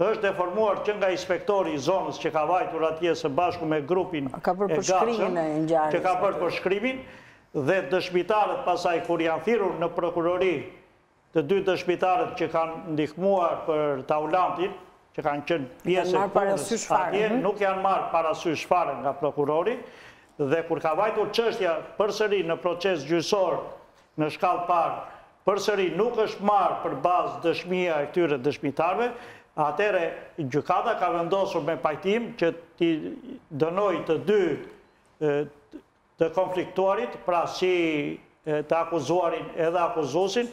Është deformuar që nga inspektori i zonës që ka vajtur atje së bashku me grupin e gatshëm që ka bërë përshkrimin dhe dëshmitarët pastaj kur janë thirrur në prokurori të dy dëshmitarët që kanë ndihmuar për Taulantin që kanë qenë pjesë e punës atje nuk janë marrë parasysh fare nga prokurori dhe kur ka vajtur çështja përsëri në proces gjyqësor Në shkallë të parë, përsëri nuk është marrë për bazë dëshmia e këtyre dëshmitarëve, atëherë gjykata ka vendosur me pajtim që t'i dënojë të dy të konfliktuarit, pra si të akuzuarin edhe akuzuesin,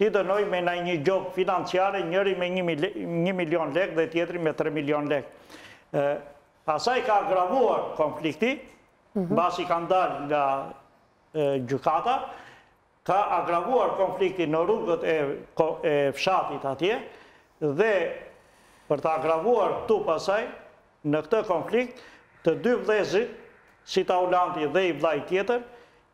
t'i dënojë me nga një gjobë financiare, njëri me një milion lekë dhe tjetri me tre milionë lekë. Pastaj ka agravuar konflikti, mbasi kanë dalë nga gjykata, ka agravuar konflikti në rrugët e fshatit atje dhe për ta agravuar këtu pastaj në këtë konflikt të dy vëllezërit, si Taulanti dhe i vëllai tjetër,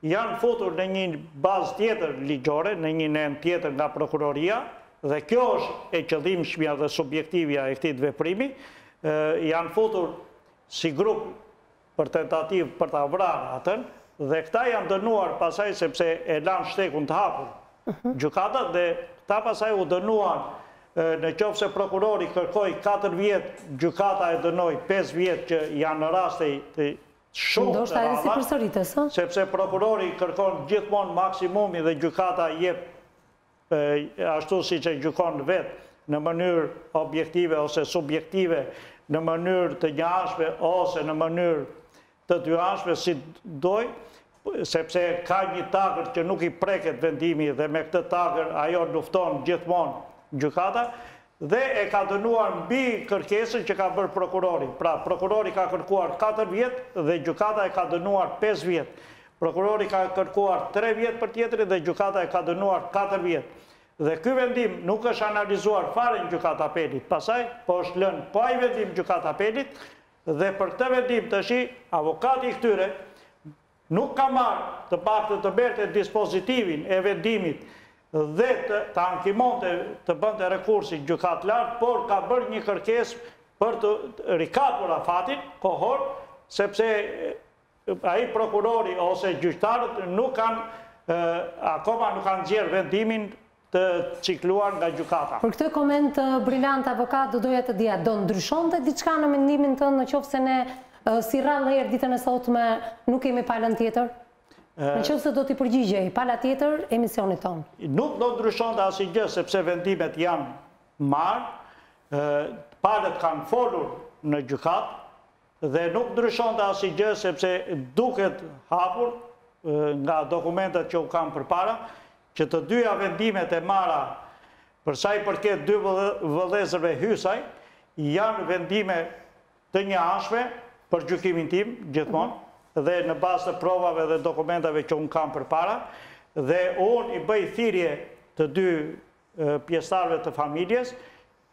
janë futur në një bazë tjetër ligjore, në një nen tjetër nga prokuroria dhe kjo është e qëllimshmja dhe subjektivja e këtij veprimi, janë futur si grup për tentativë për ta vrarë atë dhe këta janë dënuar pastaj sepse e lanë shtegun të hapur gjykatat dhe këta pastaj u dënuan në qoftë se prokurori kërkoi katër vjet gjykata e dënoi pesë vjet që janë raste shumë të rralla sepse prokurori kërkon gjithmonë maksimumin dhe gjykata jep ashtu siç e gjykon vetë në mënyrë objektive ose subjektive, në mënyrë të njëanshme ose në mënyrë të dyanshme, si të dojë, sepse ka një tagër që nuk i preket vendimi dhe me këtë tagër ajo lufton gjithmonë gjykata, dhe e ka dënuar mbi kërkesën që ka bërë prokurori. Pra, prokurori ka kërkuar katër vjet dhe gjykata e ka dënuar pesë vjet. Prokurori ka kërkuar tre vjet për tjetrin dhe gjykata e ka dënuar katër vjet. Dhe ky vendim nuk është analizuar fare në Gjykatë Apelit pastaj, po është lënë po ai vendim Gjykatë Apelit dhe për këtë vendim tashi avokati i këtyre nuk ka marrë të paktën të merrte dispozitivin e vendimit dhe të ankimonte të bënte rekursin gjykatë lartë por ka bërë një kërkesë për të rikapur afatin kohor sepse ai prokurori ose gjyqtarët nuk kanë akoma nuk kanë nxjerrë vendimin të sigluar nga gjykata. Për këtë koment brilant avokat do doja të dija do ndryshonte diçka në mendimin tënd në qoftë se ne si rrallë herë ditën e sotme nuk kemi palën tjetër? Në qoftë se do t'i përgjigjej pala tjetër emisionit tonë. Nuk do ndryshonte asnjë gjë sepse vendimet janë marrë, palët kanë folur në gjykatë, Dhe nuk ndryshonte asnjë gjë sepse duket hapur nga dokumentet që unë kam përpara, që të dyja vendimet e marra për sa i përket dy vëllezërve Hysaj janë vendime të njëanshme për gjykimin tim gjithmonë dhe në bazë të provave dhe dokumentave që unë kam përpara dhe unë i bëj thirrje të dy pjesëtarëve të familjes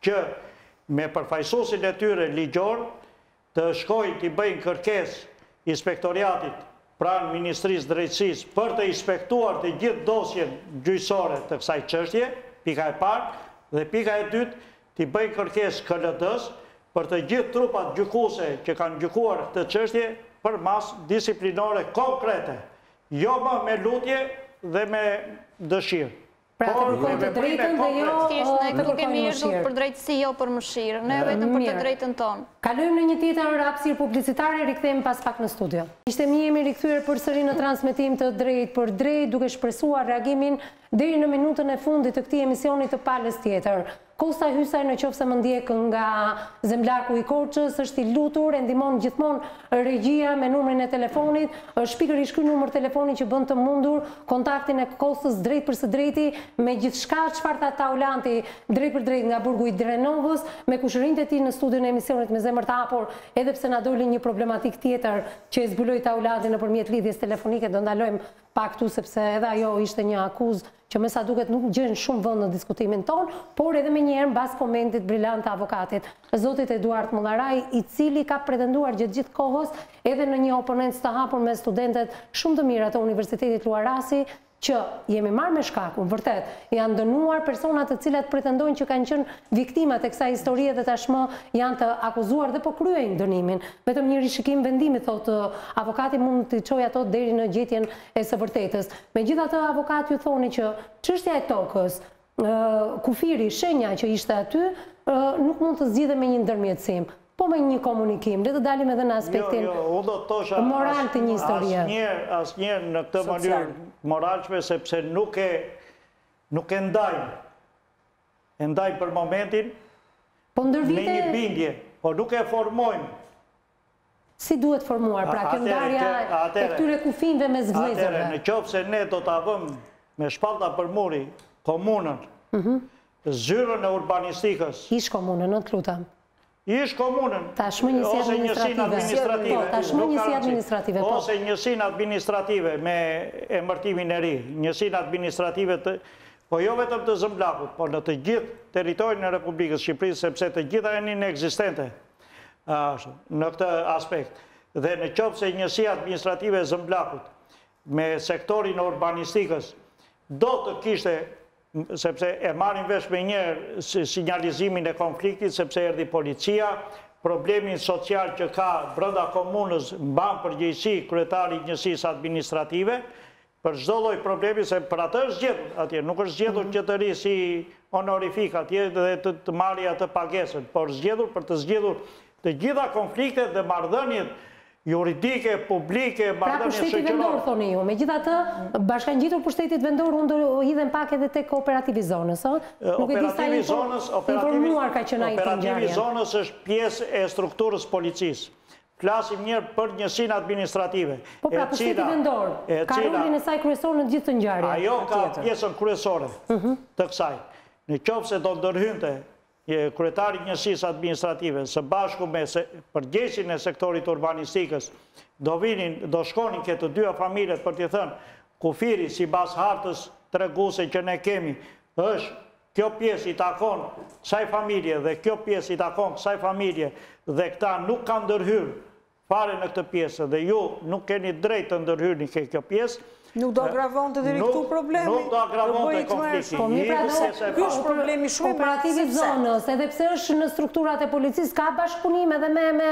që me përfaqësuesin e tyre ligjor të shkojnë t'i bëjnë kërkesë Inspektoriatit pranë Ministrisë Drejtësisë për të inspektuar të gjithë dosjen gjyqësore të kësaj çështje, pika e parë, dhe pika e dytë, t'i bëjnë kërkesë KLD-së për të gjithë trupat gjykuese që kanë gjykuar këtë çështje për masë disiplinore konkrete, jo më me lutje dhe me dëshirë. Pra të kërkojnë të drejtën dhe jo të kërkojnë mëshirë. Thjesht, ne këtu kemi ardhur për drejtësi, jo për mëshirë. Ne vetëm për të drejtën tonë. Kalojmë në një tjetër hapësirë publicitare, rikthehemi pas pak në studio. Miqtë e mi, jemi rikthyer përsëri në transmetim të drejtpërdrejtë, duke shpresuar reagimin deri në minutën e fundit të këtij emisioni të palës tjetër. Kosta Hysaj në qoftë se më ndjek nga Zemblaku i Korçës është i lutur e ndihmon gjithmonë regjia me numrin e telefonit, është pikërisht ky numër telefoni që bën të mundur kontaktin e Kostës drejtpërsëdrejti me gjithçka çfarë tha Taulanti drejtpërdrejt nga burgu i Drenovës me kushërinjtë e tij në studion e emisionit Me Zemër të Hapur edhe pse na doli një problematikë tjetër që e zbuloi Taulanti nëpërmjet lidhjes telefonike do ndalojmë pak këtu sepse edhe ajo ishte një akuzë që me sa duket nuk gjen shumë vend në diskutimin tonë, por edhe menjëherë mbas komentit brilant të avokatit, zotit Eduart Mullaraj, i cili ka pretenduar gjatë gjithë kohës, edhe në një oponencë të hapur me studentet shumë të mira të Universitetit Luarasi, që, jemi marrë me shkakun, vërtet, janë dënuar persona të cilat pretendojnë që kanë qenë viktima të kësaj historie dhe tashmë janë të akuzuar dhe po kryejnë dënimin. Vetëm një rishikim vendimi, thotë avokati, mund t'i çojë ato deri në gjetjen e së vërtetës. Megjithatë, avokat ju thoni që çështja e tokës, kufiri, shenja që ishte aty, nuk mund të zgjidhej me një ndërmjetësim, po me një komunikim. Le të dalim edhe në aspektin moral të një historie. Jo, jo, unë do të thosha asnjëherë, asnjëherë në këtë mënyrë të moralshme, sepse nuk e, nuk e ndajmë. E ndajmë për momentin me një bindje, por nuk e formojnë. Si duhet formuar pra kjo ndarja e këtyre kufinjve mes vëllezërve? Atëherë, në qoftë se ne do ta vëmë me shpatulla për muri komunën, zyrën e urbanistikës. Ish komunën, ëh, të lutem. Ish komunën. Tashmë njësi administrative. Po, tashmë njësi administrative, po. Ose njësinë administrative me emërtimin e ri, njësinë administrative të, po jo vetëm të Zëmblakut, por në të gjithë territorin e Republikës së Shqipërisë, sepse të gjitha janë inekzistente. në këtë aspekt. Dhe në qoftë se njësia administrative e Zëmblakut me sektorin e urbanistikës do të kishte, sepse e marrim vesh menjëherë sinjalizimin e konfliktit, sepse erdhi policia, problemin social që ka brenda komunës mban përgjegjësi kryetari i njësisë administrative, Për çdo lloj problemi, se për atë është zgjedhur atje, nuk është zgjedhur që të rrijë si honorifik atje dhe të, të marrë atë pagesën, por është zgjedhur për të zgjidhur të gjitha konfliktet dhe marrëdhëniet juridike, publike, pra, marrëdhëniet shoqërore. Pra pushteti vendor thoni ju. Megjithatë, bashkangjitur pushtetit vendor unë do hidhem pak edhe tek operativi i zonës, ëh? Nuk e di sa i zonës, operativi i zonës, operativi i zonës është pjesë e strukturës së policisë. Flasim njëherë për njësinë administrative, Po pra, pushteti vendor, ka rolin e saj kryesor në gjithë këtë ngjarje. Ajo ka pjesën kryesore të kësaj. Në qoftë se do ndërhynte kryetari i njësisë administrative së bashku me përgjegjësin e sektorit të urbanistikës, do vinin, do shkonin ke të dyja familjet për t'i thënë kufiri sipas hartës treguese që ne kemi është Kjo pjesë i takon kësaj familje dhe kjo pjesë i takon kësaj familje dhe këta nuk kanë ndërhyrë fare në këtë pjesë dhe ju nuk keni të drejtë të ndërhyni ke kjo pjesë, Nuk do agravonte deri këtu problemi? Nuk do agravonte konflikti. Po mirë, pra do, ky është problemi shumë i madh, sepse. Operativi i zonës, edhe pse është në strukturat e policisë, ka bashkëpunim edhe me, me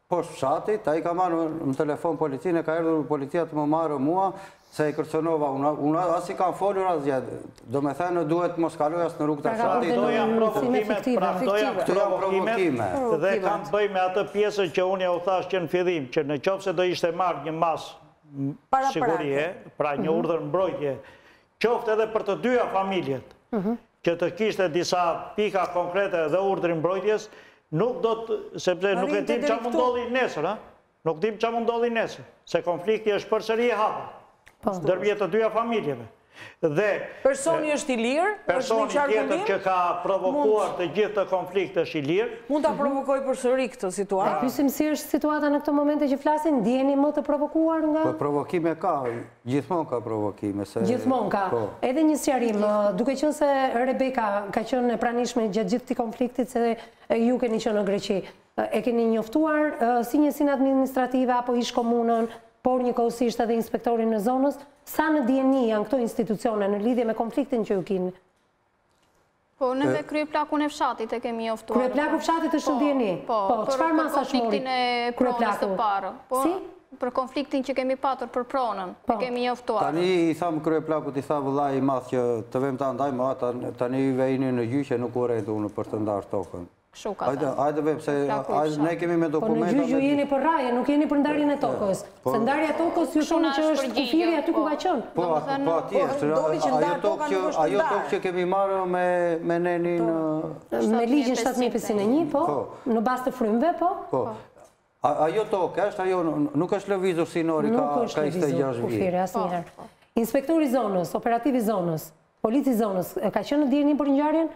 poshtë fshatit, ai ka marrë në telefon policinë, e ka erdhur policia të më marrë mua, se e kërcënova unë, unë as i kam folur asgjë. Domethënë duhet mos kaloj as në rrugë të fshatit. Këto janë provokimet, pra këto janë provokimet dhe kanë të bëjë me atë pjesën që unë jua thashë që në fillim, që në qoftë se do ishte marrë një masë sigurie, pra një urdhër mbrojtje, qoftë edhe për të dyja familjet, që të kishte disa pika konkrete dhe urdhri i mbrojtjes, nuk do të, sepse nuk e dimë çfarë mund ndodhi nesër, ëh? Nuk dimë çfarë mund ndodhi nesër, se konflikti është përsëri i hapur po. ndërmjet të dyja familjeve. Dhe personi është i lirë, personi tjetër që ka provokuar të gjithë këtë konflikt është i lirë. Mund ta provokojë përsëri këtë situatë. Pyesim si është situata në këto momente që flasim, ndiheni më të provokuar nga Po provokime ka, Gjithmonë ka provokime, se... Gjithmonë ka. Edhe një sqarim, duke qenë se Rebeka ka qenë e pranishme gjatë gjithë këtij konfliktit se ju keni qenë në Greqi. E keni njoftuar si njësinë administrative apo ish komunën, por njëkohësisht edhe inspektorin e zonës, sa në dijeni janë këto institucione në lidhje me konfliktin që ju kini? Po, neve kryeplakun e fshatit e kemi njoftuar. Kryeplaku i fshatit është në dijeni? Po, po, për konfliktin e pronës të parë. Si? Për konfliktin që kemi patur për pronën, e kemi njoftuar. Tani i thamë kryeplakut, i tha vëllai i madh që të vemi ta ndajmë, tani vejeni në gjyq, nuk u rri unë për të ndarë tokën. Kështu ka thënë. Hajde, hajde se hajde ne kemi me dokumenta. Po në gjyq ju jeni për rrahje, nuk jeni për ndarjen e tokës. Se ndarja e tokës ju thoni që është kufiri aty ku ka qenë. Po, po aty është. Ajo tokë që ajo tokë që kemi marrë me me nenin me ligjin 7501, po, në bazë të frymëve, po. Po. Ajo tokë është ajo nuk është lëvizur sinori ka ka 26 vjet. Kufiri asnjëherë. Inspektori i zonës, operativi i zonës, polici i zonës, ka qenë në dijeni për ngjarjen?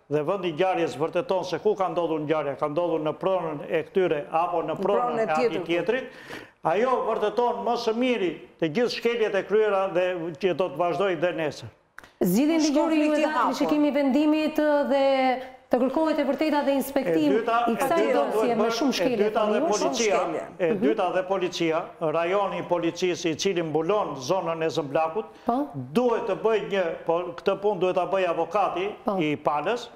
dhe vendi i ngjarjes vërteton se ku ka ndodhur ngjarja, ka ndodhur në pronën e këtyre apo në pronën e atij tjetrit, ajo vërteton më së miri të gjithë shkeljet e kryera dhe që do të vazhdojë dhe nesër. Zgjidhjen ligjore ju e dhatë rishikim i vendimit dhe të kërkohet e vërteta dhe inspektim i kësaj dosje me shumë shkelje thoni ju? Shumë shkelje. E dyta dhe policia, rajoni i policisë i cili mbulon zonën e Zëmblakut, Po. Duhet të bëjë një, po këtë punë duhet ta bëjë avokati po. i palës,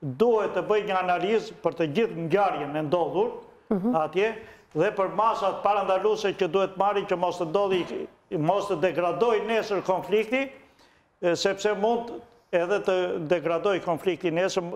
duhet të bëjë një analizë për të gjithë ngjarjen e ndodhur mhm. atje dhe për masat parandaluese që duhet të marrin që mos të ndodhi mos të degradojë nesër konflikti, sepse mund edhe të degradojë konflikti nesër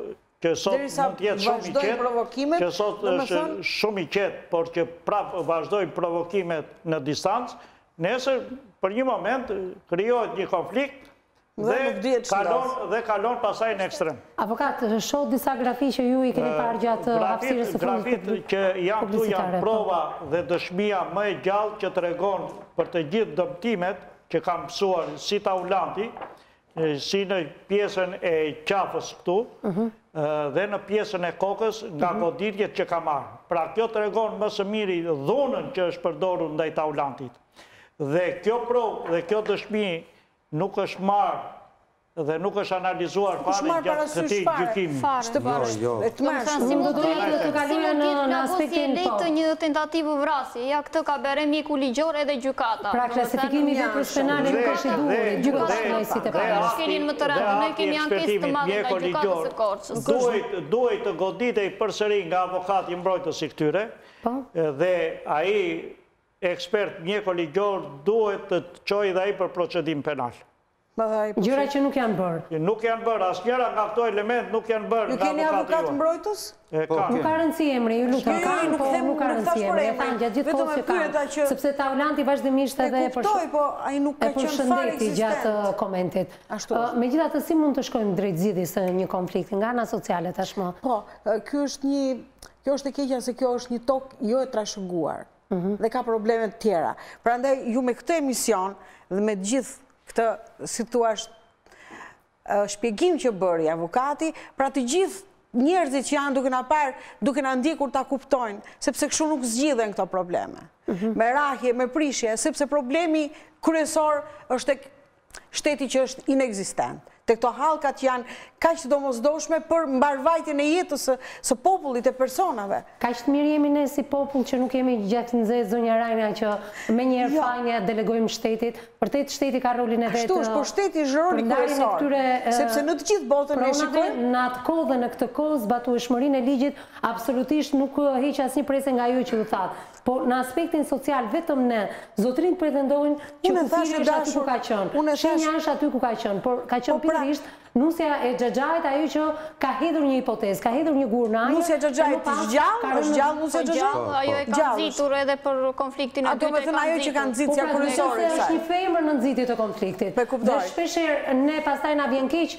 që sot mund të jetë shumë i qetë, që sot është shumë i qetë, por që prapë vazhdojnë provokimet në distancë, nesër për një moment krijohet një konflikt dhe kalon pasaj në ekstrem. Avokat, shoh disa grafi që ju i keni parë gjatë hapësirës së fundit publicitare. Grafit që janë këtu janë prova dhe dëshmija më e gjallë që tregon për të gjithë dëmtimet që ka pësuar si Taulanti, si në pjesën e qafës këtu dhe në pjesën e kokës nga mhm. goditjet që ka marrë. Pra kjo tregon më së miri dhunën që është përdorur ndaj Taulantit. Dhe kjo provë dhe kjo dëshmi nuk është marrë dhe nuk është analizuar fare gjatë këtij gjykimi. Shtë përshë, jo, jo. e të mërshë. Më, do doja të të kaloja në aspektin të. Më do dojë të një tentativë vrasje. Ja këtë ka bërë mjeku ligjor edhe gjykata. Pra klasifikimi i veprës penale nuk është i duhur e gjykata për rrënojësit e pamjes. Dhe akti dhe akti i ekspertimit mjeko-ligjor duhej duhej të goditej përsëri nga avokati mbrojtës i këtyre dhe ai ekspert mjeko-ligjor duhet të çohej dhe ai për procedim penal. Gjëra që nuk janë bërë. Nuk janë bërë, asnjëra nga këto elementë nuk janë bërë nga avokati juaj. Ju keni avokat mbrojtës? E kam. Nuk ka rëndësi emri, ju lutem. Jo, jo, nuk them, nuk thashë për emrin. E thanë gjatë gjithë kohës që kanë, sepse Taulanti vazhdimisht edhe e përshëndeti gjatë komentit. Megjithatë, si mund të shkojmë drejt zgjidhjes së një konflikti nga ana sociale tashmë? Po, kjo është një, kjo është e keqja se kjo është një tokë jo e trashëguar. mhm. dhe ka probleme të tjera. Prandaj, ju me këtë emision dhe me gjithë këtë situatë, shpjegim që bëri avokati, pra të gjithë njerëzit që janë duke na parë, duke na ndjekur ta kuptojnë, sepse kështu nuk zgjidhen këto probleme. Mhm. Me rahje, me prishje, sepse problemi kryesor është e Shteti që është inekzistent, te këto hallka që janë kaq të domosdoshme për mbarëvajtjen e jetës së popullit e personave. Kaq të mirë jemi ne si popull që nuk jemi gjaknxehtë zonja Rajna që menjëherë fajin ia delegojmë shtetit. Vërtet shteti ka rolin e vet për ndarjen e këtyre pronave, në atë kohë dhe në këtë kohë zbatueshmërinë e ligjit absolutisht nuk heq asnjë presje nga ajo që ju thatë. Por në aspektin social vetëm ne zotërinjtë pretendojnë që kufiri është aty ku ka qenë, shenja është aty ku ka qenë, por ka qenë pikërisht nusja e xhaxhait ajo që ka hedhur një hipotezë, ka hedhur një gur në ajër, Nusja e xhaxhait është gjallë? Është gjallë nusja e xhaxhait? Po gjallë, ajo e ka nxitur edhe për konfliktin e dytë e ka nxitur. A do të thonë ajo që ka nxitur si kryesore? Po pra, është një femër në nxitje të konfliktit. Dhe shpeshherë ne pastaj na vjen keq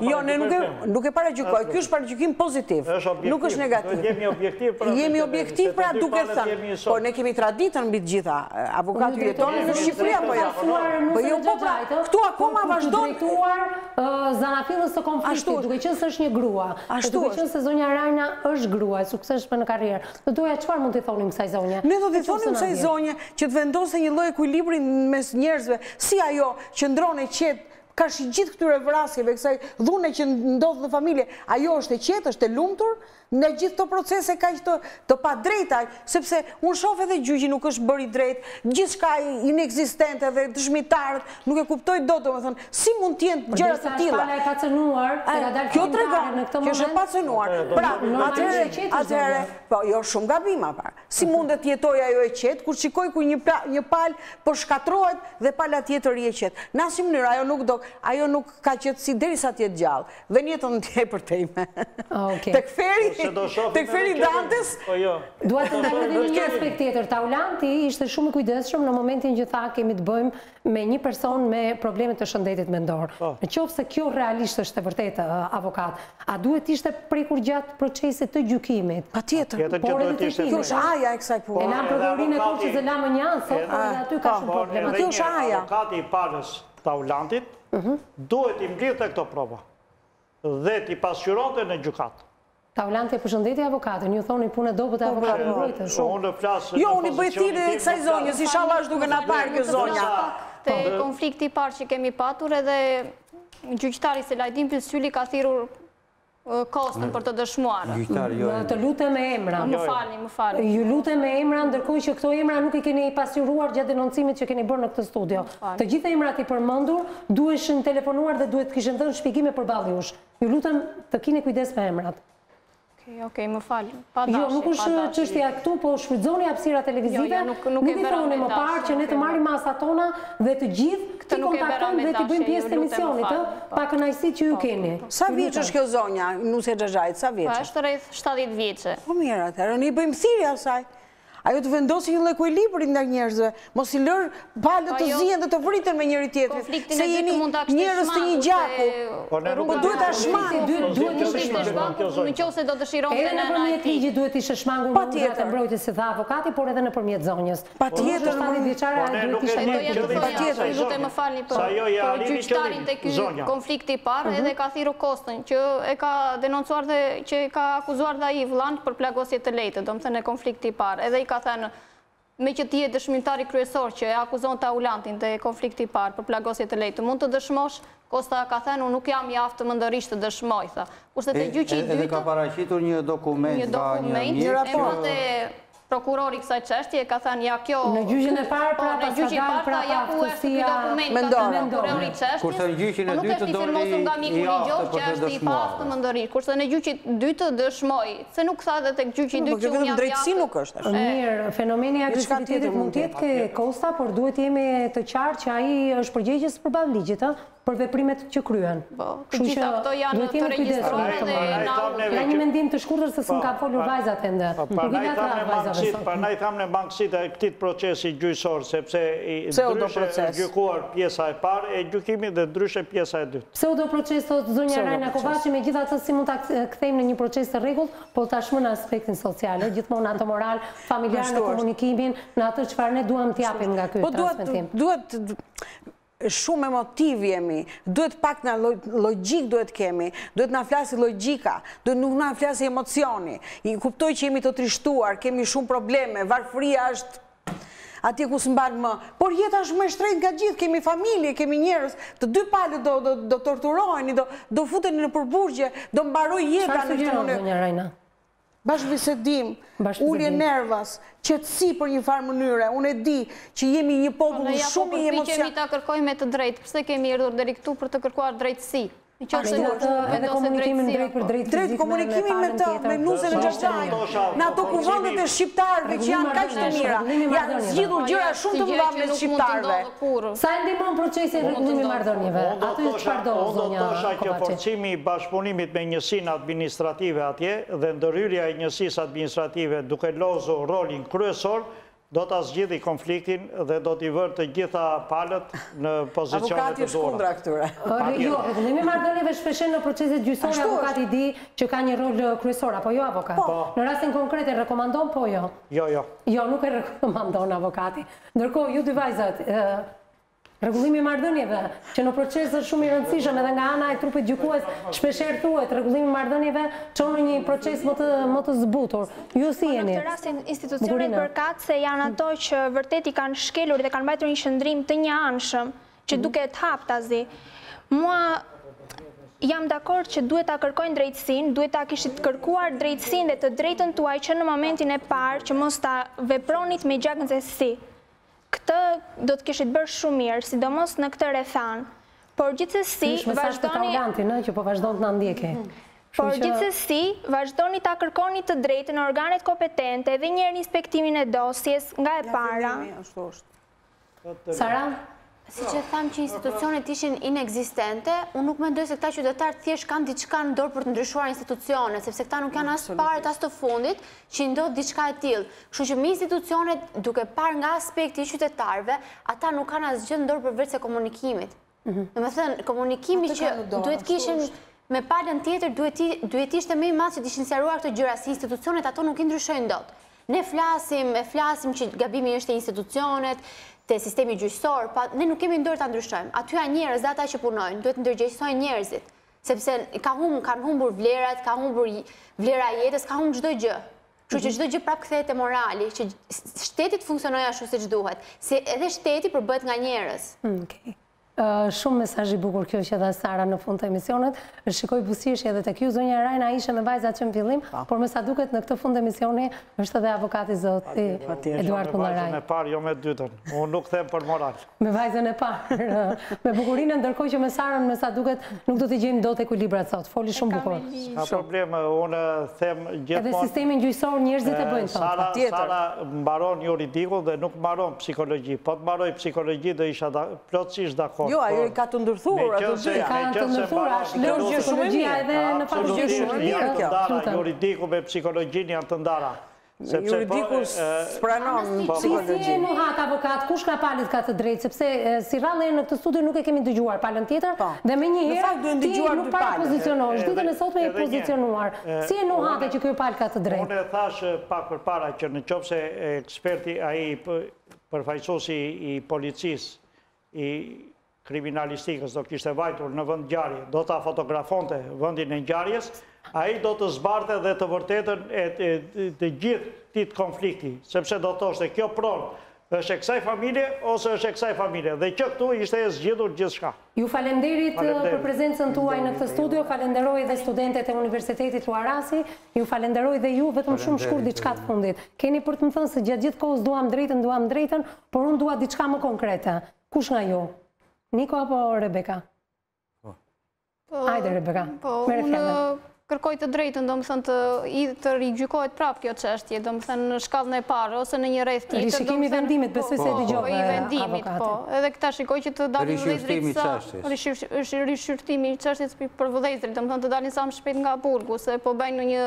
Jo, ne nuk e nuk e paragjykoj. Ky është paragjykim pozitiv. Nuk është negativ. Jemi objektiv pra. Jemi objektiv pra duke thënë. Po ne kemi traditën mbi të gjitha. Avokati jeton në Shqipëri apo jo? Po jo po pra. Ktu akoma vazhdon drejtuar zanafillës së konfliktit, duke qenë se është një grua. Ashtu. Duke qenë se zonja Rajna është grua e suksesshme në karrierë. Do doja çfarë mund t'i thonim kësaj zonje? Ne do t'i thonim kësaj zonje që të vendosë një lloj ekuilibri mes njerëzve, si ajo qëndron e qetë Karshi i gjithë këtyre vrasjeve, kësaj dhune që ndodh në familje, ajo është e qetë, është e lumtur, nga gjithë këto procese kaq të padrejta, sepse unë shoh edhe gjyqi nuk është bërë i drejtë, gjithçka inekzistente dhe dëshmitarët, nuk e kuptoj dot domethënë, si mund të jenë gjëra të tilla. Kjo tregon, kjo është e pacënuar. Pra, atëherë, atëherë, po jo shumë gabime pa. Si mundet të jetojë ajo e qetë, kur shikoj kur një palë po shkatërrohet dhe pala tjetër rri e qetë. Në asnjë mënyrë, ajo nuk do, ajo nuk ka qetësi derisa të jetë gjallë, dhe në jetën e tij e përtejme. Tek ferri, tek ferri i Dantes. Dua të ndaloj edhe në një aspekt tjetër. Taulanti ishte shumë i kujdesshëm në momentin që tha kemi të bëjmë me një person me probleme të shëndetit mendor. Po. Në qoftë se kjo realisht është e vërtetë, avokat, a duhet të ishte prekur gjatë procesit të gjykimit? Patjetër. Tjetër që duhet të ishte. Kjo është aja e kësaj punë. E lamë prokurorinë e Korçës, e lamë mënjanë, sot po edhe aty ka shumë probleme. Kjo është aja. Avokati i palës së Taulantit, mhm. duhet t'i mblidhte këto prova. Dhe t'i pasqyronte në gjykatë. Taulanti e përshëndeti avokatin, ju thoni punë e dobët e avokatit mbrojtës. Unë flas në pozicionin tim avokatit. Ishalla është duke na parë kjo zonja. Te konflikti i parë që kemi patur edhe gjyqtari Selajdin Pisyli ka thirrur Kostën për të dëshmuar. Të lutem me emra. Më falni, më falni. Ju lutem me emra, ndërkohë që këto emra nuk i keni pasqyruar gjatë denoncimit që keni bërë në këtë studio. Të gjithë emrat e përmendur duheshin telefonuar dhe duhet të kishin dhënë shpjegime përballë jush. Ju lutem të kini kujdes me emrat. Okej, okej, më fal. Pa dashje. Jo, nuk është çështja këtu, po shfrytëzoni hapësirat televizive. Jo, jo, nuk, nuk i thoni më parë që ne të marrim masat tona dhe të gjithë këtë nuk e bëra me dashje. Dhe t'i bëjmë pjesë të emisionit, ë? Pakënaqësitë që ju po, po, keni. Po. Sa vjeç është kjo zonja, nusja e xhaxhait, sa vjeç? Është rreth 70 vjeçe. Po mirë, atëherë ne i bëjmë thirrje asaj. Ajo të vendosë një lloj ekuilibri ndaj njerëzve, mos i lërë palët të zihen dhe të vriten me njëri tjetrin, se jeni njerëz të një gjaku, po duhet ta shmangë. Duhet të ishte shmangur në qoftë se do dëshironte nëna e tij. Edhe nëpërmjet ligjit duhet të ishte shmangur me urdhra të mbrojtjes siç tha avokati, por edhe nëpërmjet zonjës. Patjetër. Por nëpërmjet vjeçare ajo duhet të ishte bërë një gjë. Patjetër. Ju lutem më falni për gjyqtarin te ky konflikt i parë edhe ka thirrur Kostën. që e ka denoncuar dhe që e ka akuzuar dhe ai vëllanë për plagosje të lehtë, domethënë në konflikti i parë. Edhe i ka thënë, meqë ti je dëshmitari kryesor që e akuzon Taulantin dhe konflikti i parë për plagosje të lehtë, mund të dëshmosh? Kosta ka thënë, unë nuk jam i aftë mendërisht të dëshmoj, tha. Kurse te gjyqi i dytë, ka paraqitur një dokument, një raport, Prokuror i kësaj çështje ka thënë ja kjo Në gjyqin e parë pra paska dalë pra paaftësia Po në gjyqin e parë pra ja ku është ky dokument ka thënë prokurori i çështjes Kurse në gjyqin e dytë doli i aftë për të dëshmuar Kurse në gjyqin e dytë dëshmoi se nuk tha dhe tek gjyqi i dytë që unë jam i aftë Mirë fenomeni i agresivitetit mund të jetë te Kosta por duhet të jemi të qartë që ai është përgjegjës përballë ligjit ë për veprimet që kryen. Po, të gjitha këto janë të regjistruar dhe në audio. Pra një mendim të shkurtër se s'më kanë folur vajzat ende. Po, prandaj thamë në mangësitë, prandaj thamë në mangësitë e këtij procesi gjyqësor, sepse ndryshe është gjykuar pjesa e parë e gjykimit dhe ndryshe pjesa e dytë. Pseudo proces, thotë zonja Rajna Kovaçi, megjithatë si mund ta kthejmë në një proces të rregullt, po tashmë në aspektin social, gjithmonë në atë moral, familjar, në komunikimin, në atë çfarë ne duam të japim nga ky transmetim. Po duhet, duhet, Shumë emotivë jemi, duhet pak na logjikë duhet kemi, duhet na flasi logjika, duhet nuk na flasi emocioni. I kuptoj që jemi të trishtuar, kemi shumë probleme, varfëria është atje ku s'mban më, por jeta është më e shtrenjtë nga gjithë, kemi familje, kemi njerëz, të dy palët do torturoheni, do futeni në për burgje, do mbarojë jeta në këtë mënyrë. Çfarë sugjeron, Rajna? Bashkëbisedim, ulje nervas, qetësi për njëfarë mënyre, unë e di që jemi një popull shumë i emocion... Po ne ja po përpiqemi ta kërkojmë me të drejtë, pse kemi erdhur deri këtu për të kërkuar drejtësi? Edhe komunikimin drejtpërdrejt fizik me palën tjetër... Drejt komunikimin me të, me nusen, xhaxhain, në ato kuvendet e shqiptarëve që janë kaq të mira, janë zgjidhur gjëra shumë të mëdha mes shqiptarëve. Sa e ndihmon procesin rregullimi i marrëdhënieve aty çfarë do zonja Kovaçi? Unë do të thosha që forcimi i bashkëpunimit me njësinë administrative atje dhe ndërhyrja e njësisë administrative duke lozur rolin kryesor do ta zgjidhi konfliktin dhe do t'i vërë të gjitha palët në pozicione të duhura. Jo, rregullimi i marrëdhënieve shpeshherë në proceset gjyqësore avokati dihet që ka një rol kryesor apo jo avokat? Në rastin konkret e rekomandon po jo? Jo, jo. Jo, nuk e rekomandon avokati. Ndërkohë, ju dy vajzat, Rregullimi i marrëdhënieve, që në proces është shumë i rëndësishëm edhe nga ana e trupit gjykues, shpeshherë thuhet, rregullimi i marrëdhënieve çon në një proces më të më të zbutur. Ju si jeni? Po në këtë rast institucionet përkatëse janë ato që vërtet i kanë shkelur dhe kanë mbajtur një qëndrim të njëanshëm që duket haptazi. Mua jam dakord që duhet ta kërkojnë drejtësinë, duhet ta kishit kërkuar drejtësinë dhe të drejtën tuaj që në momentin e parë që mos ta vepronit me gjaknxehtësi. Këtë do të kishit bërë shumë mirë, sidomos në këtë rrethanë. Por gjithsesi vazhdoni që po vazhdon të na ndjekë. Por gjithsesi vazhdoni ta kërkoni të drejtën në organet kompetente dhe një riinspektim e dosjes nga e para. Sara, siç e thashë që institucionet ishin inekzistente, unë nuk mendoj se këta qytetarë thjesht kanë diçka në dorë për të ndryshuar institucionet, sepse këta nuk janë as të parët as të fundit që i ndodh diçka e tillë. Kështu që me institucionet, duke parë nga aspekti i qytetarëve, ata nuk kanë asgjë në dorë përveçse komunikimit. Domethënë, komunikimi që duhet kishin me palën tjetër, duhet ishte më i madh që të ishin sqaruar këto gjëra, se institucionet ato nuk i ndryshojnë dot. Ne flasim, e flasim që gabimi është te institucionet, te sistemi gjyqësor, po ne nuk kemi në dorë ta ndryshojmë. Aty janë njerëz dhe ata që punojnë, duhet ndërgjegjësojnë njerëzit, sepse ka humbur, kanë humbur vlerat, ka humbur vlera e jetës, ka humbur çdo gjë. Kështu që çdo gjë prap kthehet te morali, që shteti të funksionojë ashtu siç duhet, se edhe shteti përbëhet nga njerëz. Mm, okej. Shumë mesazh i bukur kjo që dha Sara në fund të emisionit. Shikoj buzëqeshje edhe tek ju zonja Rajna, ishte me vajzat që në fillim, po. por me sa duket në këtë fund emisioni është edhe avokati zoti Eduard Kullaraj. Me të parën, jo me të dytën. Unë nuk them për moral. Me vajzën e parë, me Bukurinë, ndërkohë që me Sarën me sa duket nuk do t'i gjejmë dot ekuilibrat sot, foli shumë bukur. Ka problem, unë them gjithë mund... Edhe sistemin gjyqësor njerëzit e bëjnë sot, patjetër. Sara mbaron juridikun dhe nuk mbaron psikologji, po të mbaronte psikologji do isha plotësisht dakord. Jo, ajo i ka të ndërthurura ato dy. I ka të ndërthurura, është lërë gjyqë shumë e mirë. Absolutisht, janë të ndara, juridiku me psikologjinë janë të ndara. Sepse po, juridiku s'pranon po, po. psikologji. Si e nuhate avokat, kush nga palët ka të drejtë, sepse si rrallë herë në këtë studio nuk e kemi dëgjuar palën tjetër, po. dhe menjëherë ti nuk para pozicionohesh, ditën e sotme je pozicionuar. Si e nuhate që kjo palë ka të drejtë? Unë e thashë pak përpara që në qoftë se eksperti ai përfaqësuesi i policisë, i kriminalistikës do kishte vajtur në vendngjarje, do ta fotografonte vendin e ngjarjes, ai do të zbardhte dhe të vërtetën e të gjithë këtij konflikti, sepse do të thoshte kjo pronë është e kësaj familje ose është e kësaj familje dhe që këtu ishte e zgjidhur gjithçka. Ju faleminderit për prezencën tuaj në këtë studio, falenderoj edhe studentet e Universitetit Luarasi, ju falenderoj dhe ju, vetëm shumë shkurt diçka të fundit. Keni për të më thënë se gjatë gjithë kohës duam drejtën, duam drejtën, por unë dua diçka më konkrete. Kush nga ju? Niko apo Rebeka? Po. po Hajde, Rebeka. Po, unë kërkoj të drejtën, domethënë të idhë të rigjykohet prapë kjo çështje, domethënë në shkallën e parë, ose në një rreth tjetër. Rishikimi i vendimit, besoj se dëgjove avokatin. Po, po, edhe këta shikoj që të dalin vëllezërit sa, rishqyrtimi i çështjes për vëllezërit, domethënë të dalin sa më shpejt nga burgu, se po bëjnë në një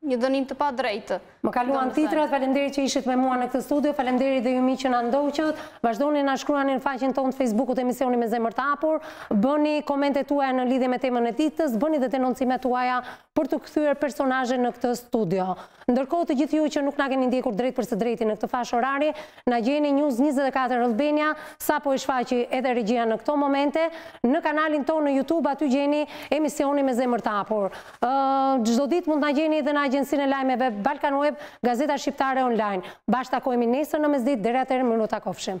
Një dënim të padrejtë. Më kaluan titrat, faleminderit që ishit me mua në këtë studio, faleminderit dhe ju miq që na ndoqët. Vazhdoni na shkruani në faqen tonë të Facebookut të emisionit me zemër të hapur, bëni komentet tuaja në lidhje me temën e ditës, bëni dhe denoncimet tuaja për t'u kthyer personazhe në këtë studio. Ndërkohë të gjithë ju që nuk na keni ndjekur drejtpërsëdrejti në këtë fashë orari, na gjeni News 24 Albania, sapo e shfaqi edhe regjia në këto momente, në kanalin tonë në YouTube aty gjeni emisionin me zemër të hapur. Çdo ditë mund të na gjeni edhe në agjencinë e lajmeve Balkanweb, gazeta shqiptare online. Bashkë takohemi nesër në mesditë, deri atëherë mirë u takofshim.